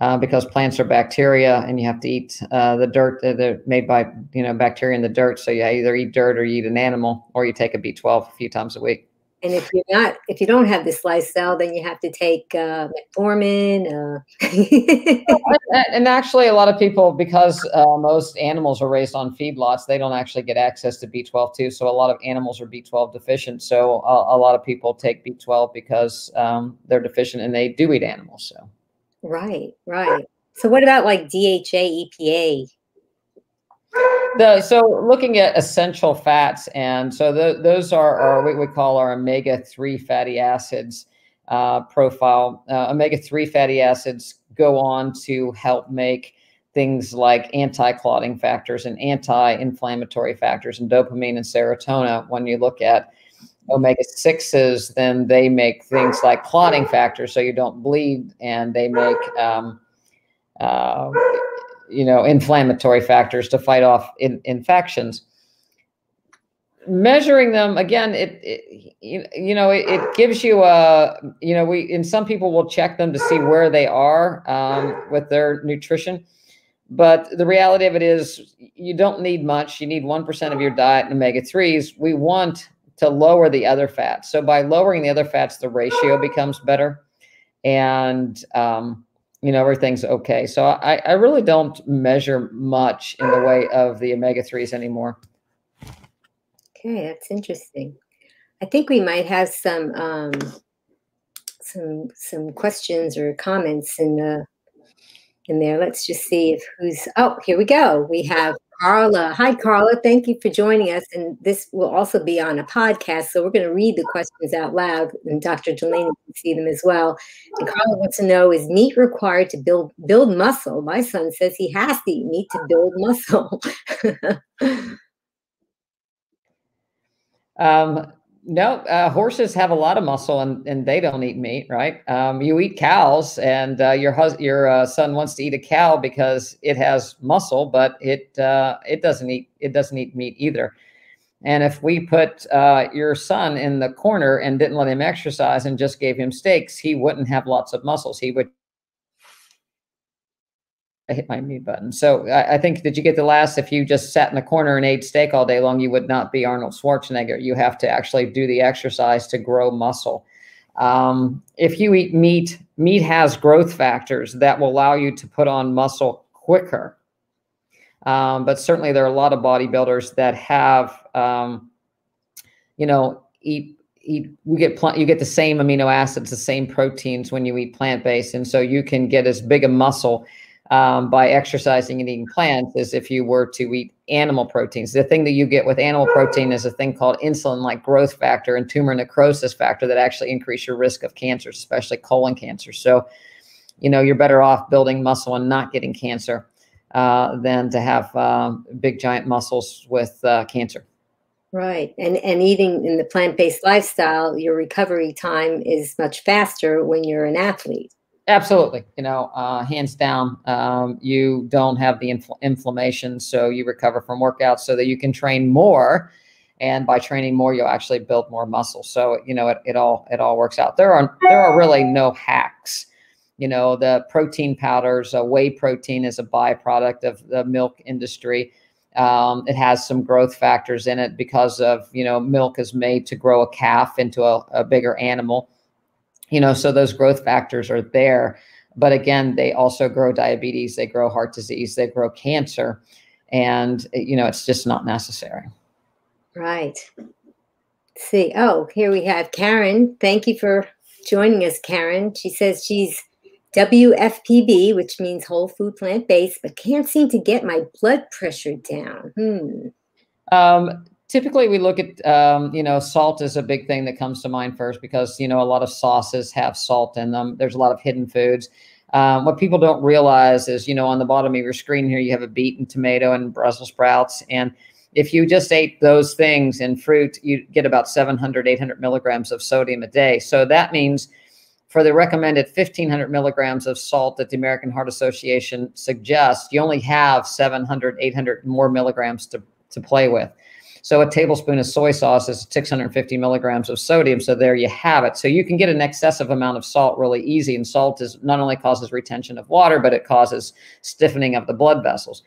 Uh, because plants are bacteria and you have to eat uh, the dirt that they're made by you know bacteria in the dirt so you either eat dirt or you eat an animal or you take a b12 a few times a week and if you're not, if you don't have this lifestyle, then you have to take uh, metformin. Uh. and actually, a lot of people, because uh, most animals are raised on feedlots, they don't actually get access to B12 too. So a lot of animals are B12 deficient. So a, a lot of people take B12 because um, they're deficient and they do eat animals. So. Right, right. So what about like DHA, EPA? The, so looking at essential fats, and so the, those are, are what we call our omega-3 fatty acids uh, profile. Uh, omega-3 fatty acids go on to help make things like anti-clotting factors and anti-inflammatory factors and dopamine and serotonin. When you look at omega-6s, then they make things like clotting factors so you don't bleed, and they make um, uh, you know, inflammatory factors to fight off in, infections. Measuring them again, it, it you, know it, it, gives you a you know we and some people will check them to see where they are um, with their nutrition, but the reality of it is you don't need much. You need one percent of your diet in omega threes. We want to lower the other fats. So by lowering the other fats, the ratio becomes better, and um, you know everything's okay. So i i really don't measure much in the way of the omega-3s anymore. Okay that's interesting. I think we might have some um some some questions or comments in the in there. Let's just see if who's oh here we go. We have Carla. Hi, Carla. Thank you for joining us. And this will also be on a podcast. So we're going to read the questions out loud, and Dr. Dulaney can see them as well. And Carla wants to know Is meat required to build build muscle? My son says he has to eat meat to build muscle. um, no, uh, horses have a lot of muscle and, and they don't eat meat, right? Um, you eat cows, and uh, your hus- your uh, son wants to eat a cow because it has muscle, but it uh, it doesn't eat it doesn't eat meat either. And if we put uh, your son in the corner and didn't let him exercise and just gave him steaks, he wouldn't have lots of muscles. He would I hit my mute button. So I, I, think did you get the last? If you just sat in the corner and ate steak all day long, you would not be Arnold Schwarzenegger. You have to actually do the exercise to grow muscle. Um, if you eat meat, meat has growth factors that will allow you to put on muscle quicker. Um, but certainly there are a lot of bodybuilders that have, um, you know, eat eat you get plant you get the same amino acids, the same proteins when you eat plant based, and so you can get as big a muscle um, by exercising and eating plants is if you were to eat animal proteins. The thing that you get with animal protein is a thing called insulin like growth factor and tumor necrosis factor that actually increase your risk of cancer, especially colon cancer. So, you know, you're better off building muscle and not getting cancer uh, than to have um, big giant muscles with uh, cancer. Right. And and eating in the plant-based lifestyle, your recovery time is much faster when you're an athlete. Absolutely. You know, uh, hands down, um, you don't have the infl- inflammation, so you recover from workouts so that you can train more. And by training more, you'll actually build more muscle. So, you know, it, it all it all works out. There are there are really no hacks. You know, the protein powders, uh, whey protein is a byproduct of the milk industry. Um, it has some growth factors in it because of, you know, milk is made to grow a calf into a, a bigger animal you know so those growth factors are there. But again they also grow diabetes they grow heart disease they grow cancer and you know it's just not necessary. Right. Let's see. Oh here we have karen. Thank you for joining us karen. She says she's wfpb which means whole food plant based but can't seem to get my blood pressure down. Hmm. Um, typically, we look at um, you know salt is a big thing that comes to mind first because you know a lot of sauces have salt in them. There's a lot of hidden foods. Um, what people don't realize is, you know, on the bottom of your screen here, you have a beet and tomato and Brussels sprouts. And if you just ate those things in fruit, you get about 700, 800 milligrams of sodium a day. So that means for the recommended 1500 milligrams of salt that the American Heart Association suggests, you only have 700, 800 more milligrams to, to play with. So a tablespoon of soy sauce is 650 milligrams of sodium. So there you have it. So you can get an excessive amount of salt really easy. And salt is not only causes retention of water, but it causes stiffening of the blood vessels.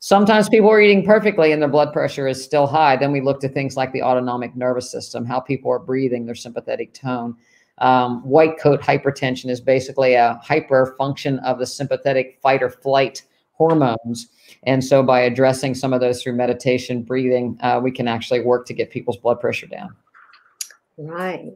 Sometimes people are eating perfectly and their blood pressure is still high. Then we look to things like the autonomic nervous system, how people are breathing, their sympathetic tone. Um, white coat hypertension is basically a hyper function of the sympathetic fight or flight hormones. And so by addressing some of those through meditation, breathing, uh, we can actually work to get people's blood pressure down. Right.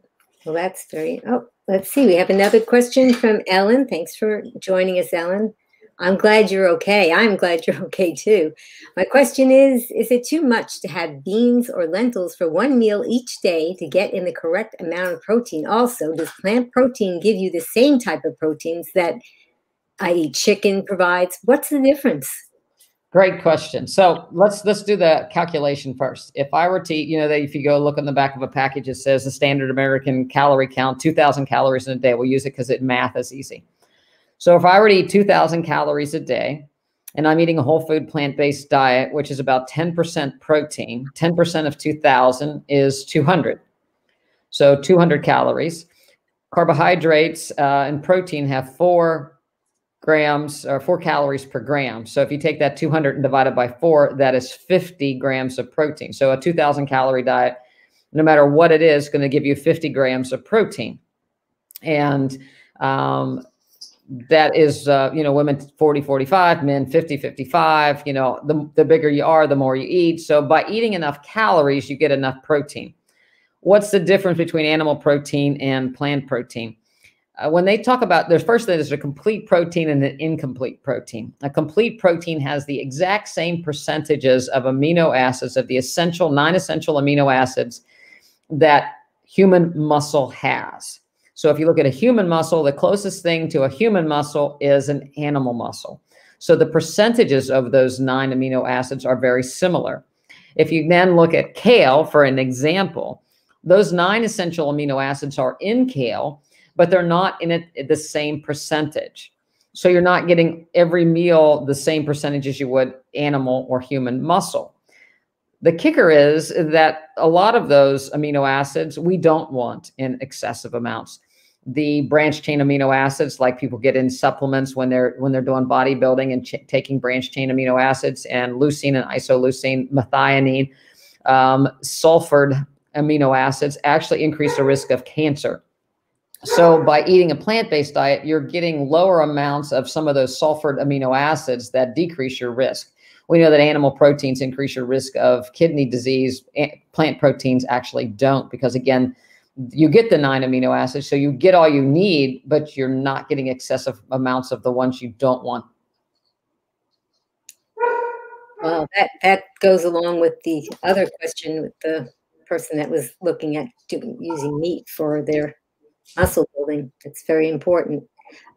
Well, that's very, oh, let's see. We have another question from Ellen. Thanks for joining us, Ellen. I'm glad you're okay. I'm glad you're okay too. My question is Is it too much to have beans or lentils for one meal each day to get in the correct amount of protein? Also, does plant protein give you the same type of proteins that i.e., chicken provides? What's the difference? Great question. So let's let's do the calculation first. If I were to, you know, that if you go look on the back of a package, it says the standard American calorie count, 2,000 calories in a day. We'll use it because it math is easy. So if I were to eat 2,000 calories a day, and I'm eating a whole food plant-based diet, which is about 10% protein, 10% of 2,000 is 200. So 200 calories. Carbohydrates uh, and protein have four grams or four calories per gram. So if you take that 200 and divide it by four, that is 50 grams of protein. So a 2000 calorie diet, no matter what it is, going to give you 50 grams of protein. And um, that is, uh, you know, women 40, 45, men 50, 55. You know, the, the bigger you are, the more you eat. So by eating enough calories, you get enough protein. What's the difference between animal protein and plant protein? Uh, when they talk about there's first thing there's a complete protein and an incomplete protein. A complete protein has the exact same percentages of amino acids of the essential nine essential amino acids that human muscle has. So if you look at a human muscle, the closest thing to a human muscle is an animal muscle. So the percentages of those nine amino acids are very similar. If you then look at kale for an example, those nine essential amino acids are in kale but they're not in it the same percentage. So you're not getting every meal the same percentage as you would animal or human muscle. The kicker is that a lot of those amino acids we don't want in excessive amounts. The branch chain amino acids, like people get in supplements when they're when they're doing bodybuilding and taking branch chain amino acids, and leucine and isoleucine, methionine, um, sulfured amino acids actually increase the risk of cancer. So by eating a plant-based diet, you're getting lower amounts of some of those sulfured amino acids that decrease your risk. We know that animal proteins increase your risk of kidney disease. Plant proteins actually don't because again, you get the nine amino acids, so you get all you need, but you're not getting excessive amounts of the ones you don't want. Well, that that goes along with the other question with the person that was looking at doing, using meat for their muscle building. It's very important.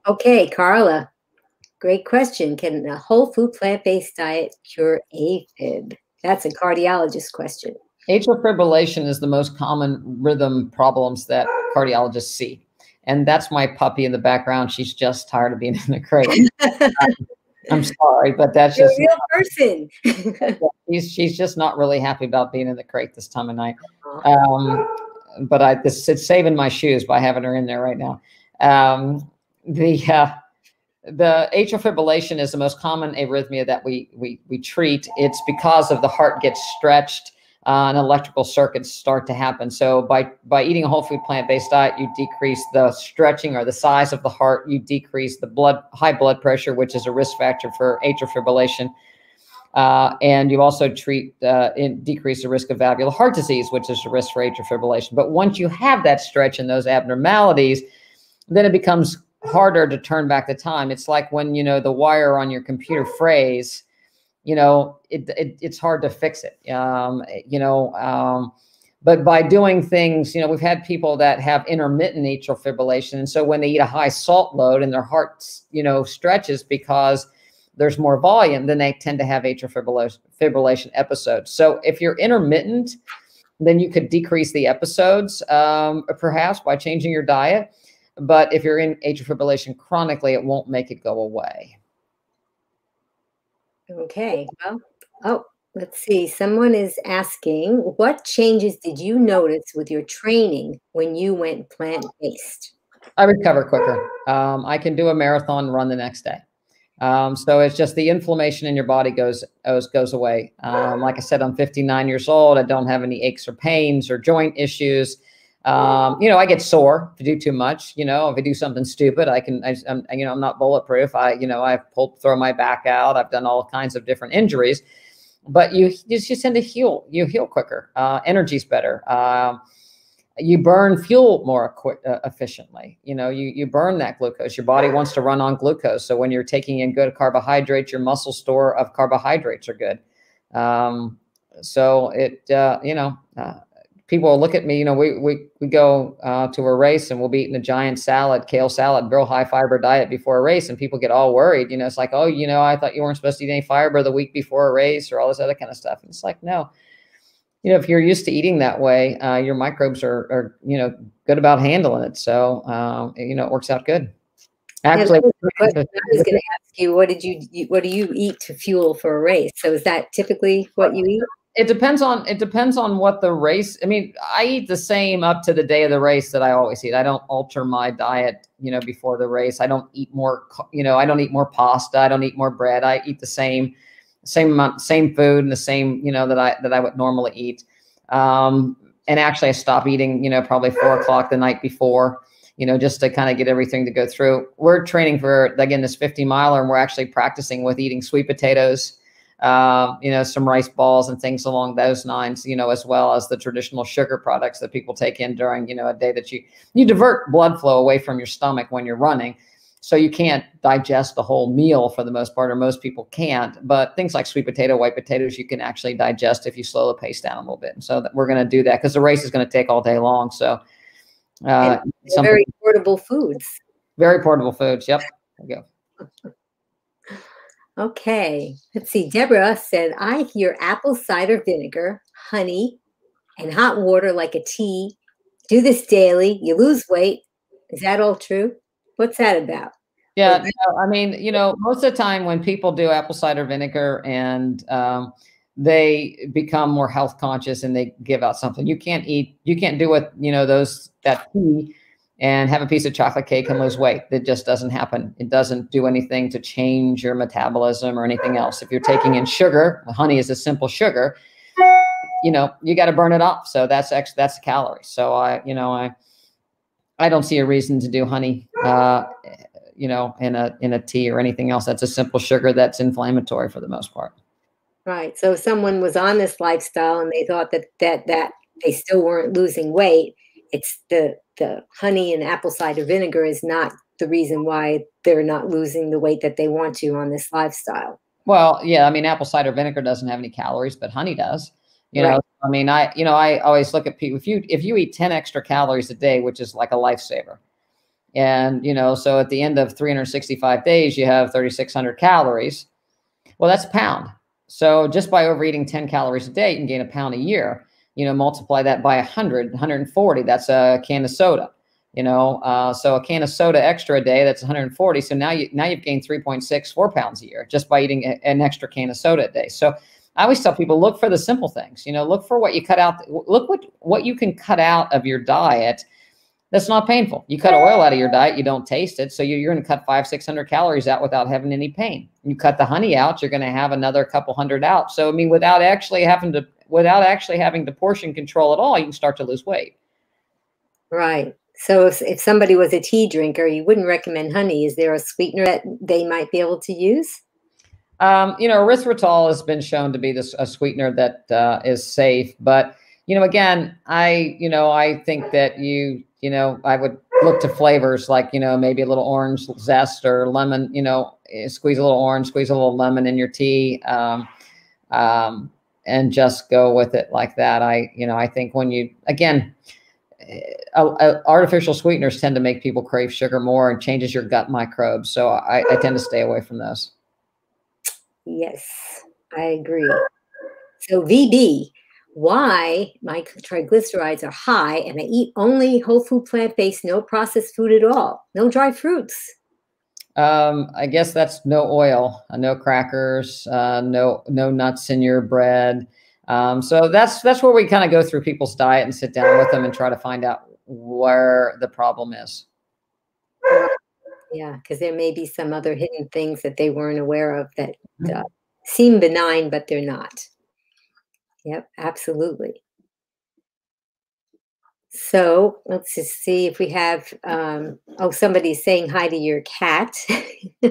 Okay, Carla, great question. Can a whole food plant based diet cure AFib? That's a cardiologist question. Atrial fibrillation is the most common rhythm problems that cardiologists see. And that's my puppy in the background. She's just tired of being in the crate. I'm sorry, but that's You're just a real person. she's she's just not really happy about being in the crate this time of night. Um, but I this it's saving my shoes by having her in there right now. Um, the uh, the atrial fibrillation is the most common arrhythmia that we we we treat. It's because of the heart gets stretched uh, and electrical circuits start to happen. So by by eating a whole food plant based diet, you decrease the stretching or the size of the heart. You decrease the blood high blood pressure, which is a risk factor for atrial fibrillation. Uh, and you also treat uh, in, decrease the risk of valvular heart disease, which is a risk for atrial fibrillation. But once you have that stretch and those abnormalities, then it becomes harder to turn back the time. It's like when you know the wire on your computer frays you know, it, it it's hard to fix it. Um, you know, um, but by doing things, you know, we've had people that have intermittent atrial fibrillation, and so when they eat a high salt load and their heart, you know, stretches because there's more volume, then they tend to have atrial fibrillation, fibrillation episodes. So if you're intermittent, then you could decrease the episodes, um, perhaps by changing your diet. But if you're in atrial fibrillation chronically, it won't make it go away. Okay. Well, oh, let's see. Someone is asking, what changes did you notice with your training when you went plant based? I recover quicker. Um, I can do a marathon run the next day. Um, so it's just the inflammation in your body goes goes, away. Um, like I said, I'm 59 years old. I don't have any aches or pains or joint issues. Um, you know, I get sore if I do too much. You know, if I do something stupid, I can. I, am you know, I'm not bulletproof. I, you know, I've pulled, throw my back out. I've done all kinds of different injuries, but you you just tend to heal. You heal quicker. Uh, energy's better. Um, you burn fuel more uh, efficiently. You know, you you burn that glucose. Your body wants to run on glucose. So when you're taking in good carbohydrates, your muscle store of carbohydrates are good. Um, so it, uh, you know, uh, people look at me. You know, we we we go uh, to a race and we'll be eating a giant salad, kale salad, real high fiber diet before a race, and people get all worried. You know, it's like, oh, you know, I thought you weren't supposed to eat any fiber the week before a race or all this other kind of stuff. And it's like, no you know, if you're used to eating that way, uh, your microbes are, are, you know, good about handling it. So, uh, you know, it works out good. Actually, I was going to ask you, what did you, what do you eat to fuel for a race? So is that typically what you eat? It depends on, it depends on what the race, I mean, I eat the same up to the day of the race that I always eat. I don't alter my diet, you know, before the race. I don't eat more, you know, I don't eat more pasta. I don't eat more bread. I eat the same same amount, same food and the same, you know, that I that I would normally eat. Um, and actually, I stopped eating, you know, probably four o'clock the night before, you know, just to kind of get everything to go through. We're training for again this 50 miler, and we're actually practicing with eating sweet potatoes, uh, you know, some rice balls and things along those lines, you know, as well as the traditional sugar products that people take in during, you know, a day that you you divert blood flow away from your stomach when you're running so you can't digest the whole meal for the most part, or most people can't. But things like sweet potato, white potatoes, you can actually digest if you slow the pace down a little bit. And so that we're going to do that because the race is going to take all day long. So uh, very portable foods. Very portable foods. Yep. There you go. Okay. Let's see. Deborah said, I hear apple cider vinegar, honey, and hot water like a tea. Do this daily. You lose weight. Is that all true? What's that about? Yeah, no, I mean, you know, most of the time when people do apple cider vinegar and um, they become more health conscious and they give out something, you can't eat, you can't do what, you know, those, that tea and have a piece of chocolate cake and lose weight. That just doesn't happen. It doesn't do anything to change your metabolism or anything else. If you're taking in sugar, honey is a simple sugar, you know, you got to burn it off. So that's X, that's the calories. So I, you know, I, I don't see a reason to do honey, uh, you know, in a in a tea or anything else. That's a simple sugar that's inflammatory for the most part. Right. So if someone was on this lifestyle and they thought that that that they still weren't losing weight, it's the the honey and apple cider vinegar is not the reason why they're not losing the weight that they want to on this lifestyle. Well, yeah, I mean, apple cider vinegar doesn't have any calories, but honey does. You right. know, I mean, I you know, I always look at people. If you if you eat ten extra calories a day, which is like a lifesaver, and you know, so at the end of 365 days, you have 3,600 calories. Well, that's a pound. So just by overeating 10 calories a day, you can gain a pound a year. You know, multiply that by 100, 140. That's a can of soda. You know, uh, so a can of soda extra a day, that's 140. So now you now you've gained 3.6, four pounds a year just by eating a, an extra can of soda a day. So I always tell people look for the simple things. You know, look for what you cut out. Look what what you can cut out of your diet. That's not painful. You cut oil out of your diet, you don't taste it, so you're, you're going to cut five, six hundred calories out without having any pain. You cut the honey out, you're going to have another couple hundred out. So I mean, without actually having to, without actually having to portion control at all, you can start to lose weight. Right. So if, if somebody was a tea drinker, you wouldn't recommend honey. Is there a sweetener that they might be able to use? Um, you know, erythritol has been shown to be this a sweetener that uh, is safe, but you know, again, I you know I think that you you know I would look to flavors like you know maybe a little orange zest or lemon you know eh, squeeze a little orange squeeze a little lemon in your tea um, um, and just go with it like that. I you know i think when you again uh, artificial sweeteners tend to make people crave sugar more and changes your gut microbes so I, I tend to stay away from those yes i agree so vb why my triglycerides are high and I eat only whole food plant based, no processed food at all, no dry fruits. Um, I guess that's no oil, uh, no crackers, uh, no no nuts in your bread. Um, so that's that's where we kind of go through people's diet and sit down with them and try to find out where the problem is. Yeah, because there may be some other hidden things that they weren't aware of that mm-hmm. uh, seem benign, but they're not. Yep, absolutely. So let's just see if we have, um, oh, somebody's saying hi to your cat.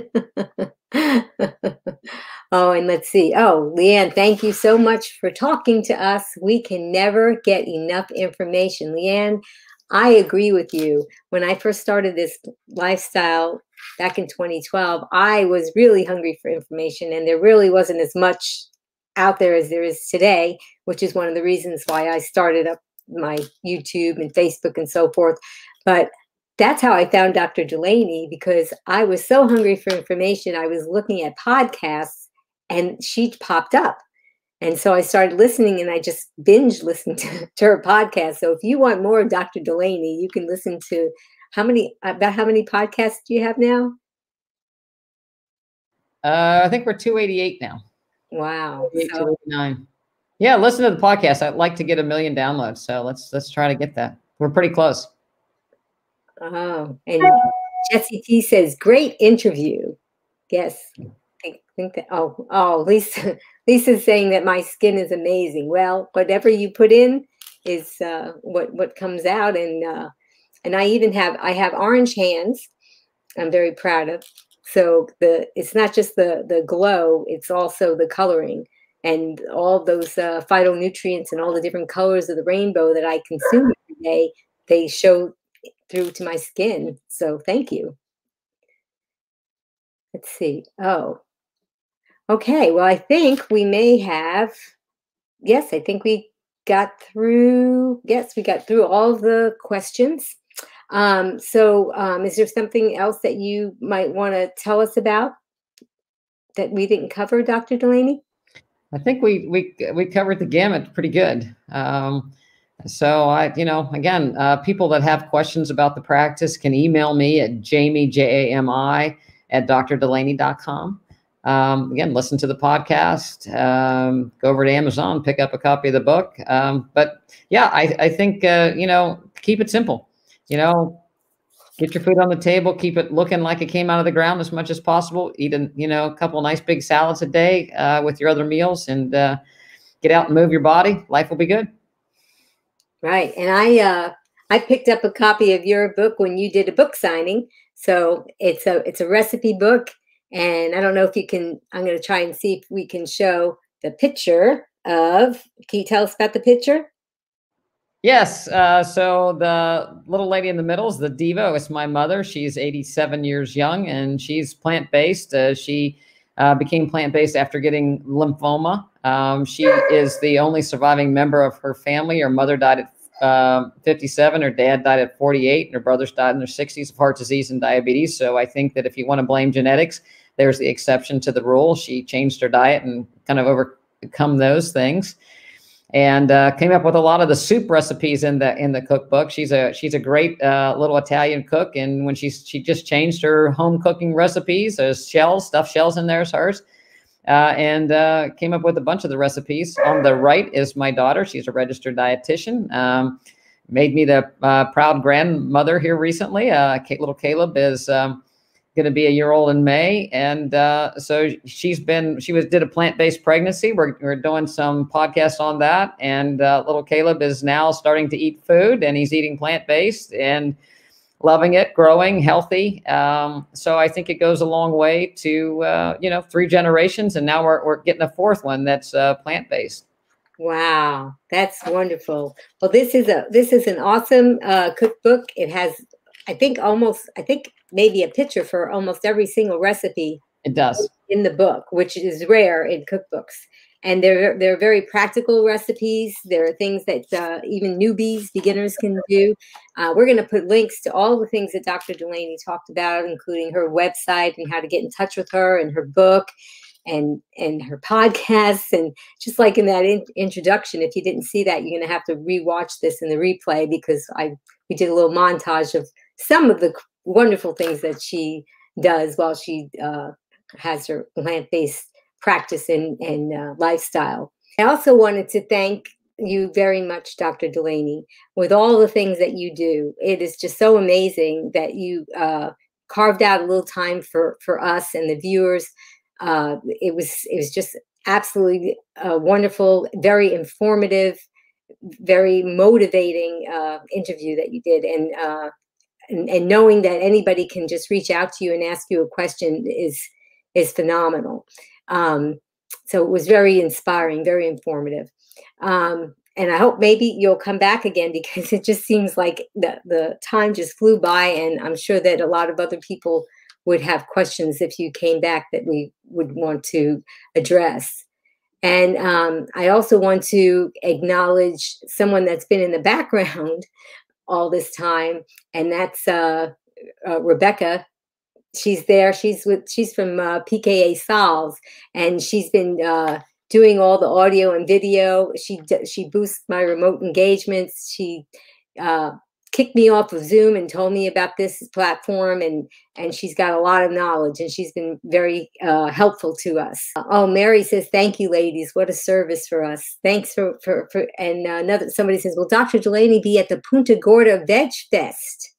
oh, and let's see. Oh, Leanne, thank you so much for talking to us. We can never get enough information. Leanne, I agree with you. When I first started this lifestyle back in 2012, I was really hungry for information, and there really wasn't as much out there as there is today, which is one of the reasons why I started up my YouTube and Facebook and so forth. But that's how I found Dr. Dulaney because I was so hungry for information. I was looking at podcasts and she popped up. And so I started listening and I just binge listened to, to her podcast. So if you want more of Dr. Dulaney, you can listen to how many about how many podcasts do you have now? Uh, I think we're 288 now. Wow. So, yeah, listen to the podcast. I'd like to get a million downloads. So let's let's try to get that. We're pretty close. Oh, and Jesse T says, great interview. Yes. I think that oh oh Lisa Lisa's saying that my skin is amazing. Well, whatever you put in is uh, what what comes out and uh, and I even have I have orange hands. I'm very proud of. So the it's not just the the glow; it's also the coloring and all those uh, phytonutrients and all the different colors of the rainbow that I consume every day. They show through to my skin. So thank you. Let's see. Oh, okay. Well, I think we may have. Yes, I think we got through. Yes, we got through all the questions. Um, so, um, is there something else that you might want to tell us about that we didn't cover, Dr. Dulaney? I think we we we covered the gamut pretty good. Um, so I, you know, again, uh, people that have questions about the practice can email me at jamie j a m i at drdulaney.com. Um, again, listen to the podcast. Um, go over to Amazon, pick up a copy of the book. Um, but yeah, I, I think uh, you know, keep it simple you know, get your food on the table, keep it looking like it came out of the ground as much as possible. Eat a, you know, a couple nice big salads a day uh, with your other meals and uh, get out and move your body. Life will be good. Right. And I, uh, I picked up a copy of your book when you did a book signing. So it's a, it's a recipe book. And I don't know if you can, I'm going to try and see if we can show the picture of, can you tell us about the picture? Yes. Uh, so the little lady in the middle is the diva. It's my mother. She's 87 years young and she's plant based. Uh, she uh, became plant based after getting lymphoma. Um, she is the only surviving member of her family. Her mother died at um, 57. Her dad died at 48. And her brothers died in their 60s of heart disease and diabetes. So I think that if you want to blame genetics, there's the exception to the rule. She changed her diet and kind of overcome those things and uh, came up with a lot of the soup recipes in the in the cookbook. She's a she's a great uh, little Italian cook, and when she's she just changed her home cooking recipes, there's shells, stuffed shells in there is hers, uh, and uh, came up with a bunch of the recipes. On the right is my daughter. She's a registered dietitian. Um, made me the uh, proud grandmother here recently. Uh, little Caleb is. Um, going to be a year old in May, and uh, so she's been she was did a plant based pregnancy. We're we're doing some podcasts on that, and uh, little Caleb is now starting to eat food, and he's eating plant based and loving it, growing healthy. Um, so I think it goes a long way to uh, you know three generations, and now we're we're getting a fourth one that's uh, plant based. Wow, that's wonderful. Well, this is a this is an awesome uh, cookbook. It has I think almost, I think maybe a picture for almost every single recipe. It does in the book, which is rare in cookbooks. And they're they're very practical recipes. There are things that uh, even newbies, beginners can do. Uh, we're going to put links to all the things that Dr. Dulaney talked about, including her website and how to get in touch with her and her book and and her podcasts and just like in that in introduction if you didn't see that you're going to have to rewatch this in the replay because i we did a little montage of some of the wonderful things that she does while she uh, has her plant-based practice and, and uh, lifestyle. I also wanted to thank you very much dr dulaney with all the things that you do. It is just so amazing that you uh, carved out a little time for for us and the viewers. Uh, it was it was just absolutely uh, wonderful, very informative, very motivating uh, interview that you did, and, uh, and, and knowing that anybody can just reach out to you and ask you a question is is phenomenal. Um, so it was very inspiring, very informative. Um, and I hope maybe you'll come back again because it just seems like the, the time just flew by, and I'm sure that a lot of other people would have questions if you came back that we would want to address. And um, I also want to acknowledge someone that's been in the background all this time, and that's uh, uh, Rebecca. She's there. She's with. She's from uh, PKA Solves, and she's been uh, doing all the audio and video. She she boosts my remote engagements. She uh, kicked me off of Zoom and told me about this platform and and she's got a lot of knowledge and she's been very uh, helpful to us. Oh, Mary says, "Thank you, ladies. What a service for us. Thanks for for, for and another somebody says, "Will Dr. Dulaney be at the Punta Gorda Veg Fest?"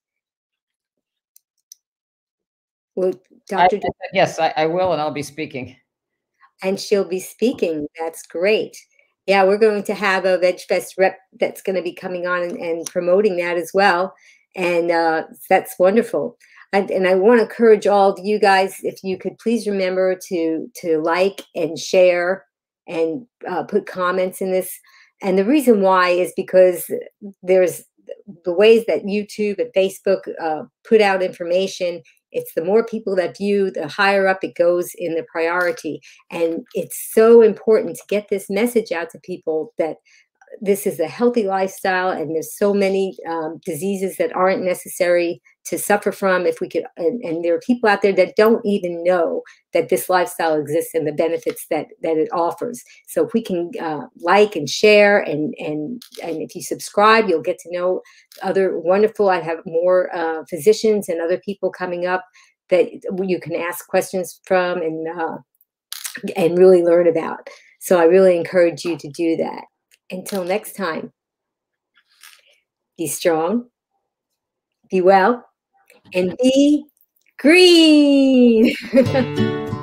Will Dr. I, yes, I, I will, and I'll be speaking. And she'll be speaking. That's great yeah, we're going to have a Veg Fest rep that's going to be coming on and, and promoting that as well. And uh, that's wonderful. And, and I want to encourage all of you guys, if you could please remember to to like and share and uh, put comments in this. And the reason why is because there's the ways that YouTube and Facebook uh, put out information it's the more people that view, the higher up it goes in the priority. And it's so important to get this message out to people that this is a healthy lifestyle and there's so many um, diseases that aren't necessary to suffer from if we could and, and, there are people out there that don't even know that this lifestyle exists and the benefits that that it offers. So if we can uh, like and share and and and if you subscribe you'll get to know other wonderful i have more uh, physicians and other people coming up that you can ask questions from and uh, and really learn about. So i really encourage you to do that. Until next time, be strong, be well, and be green.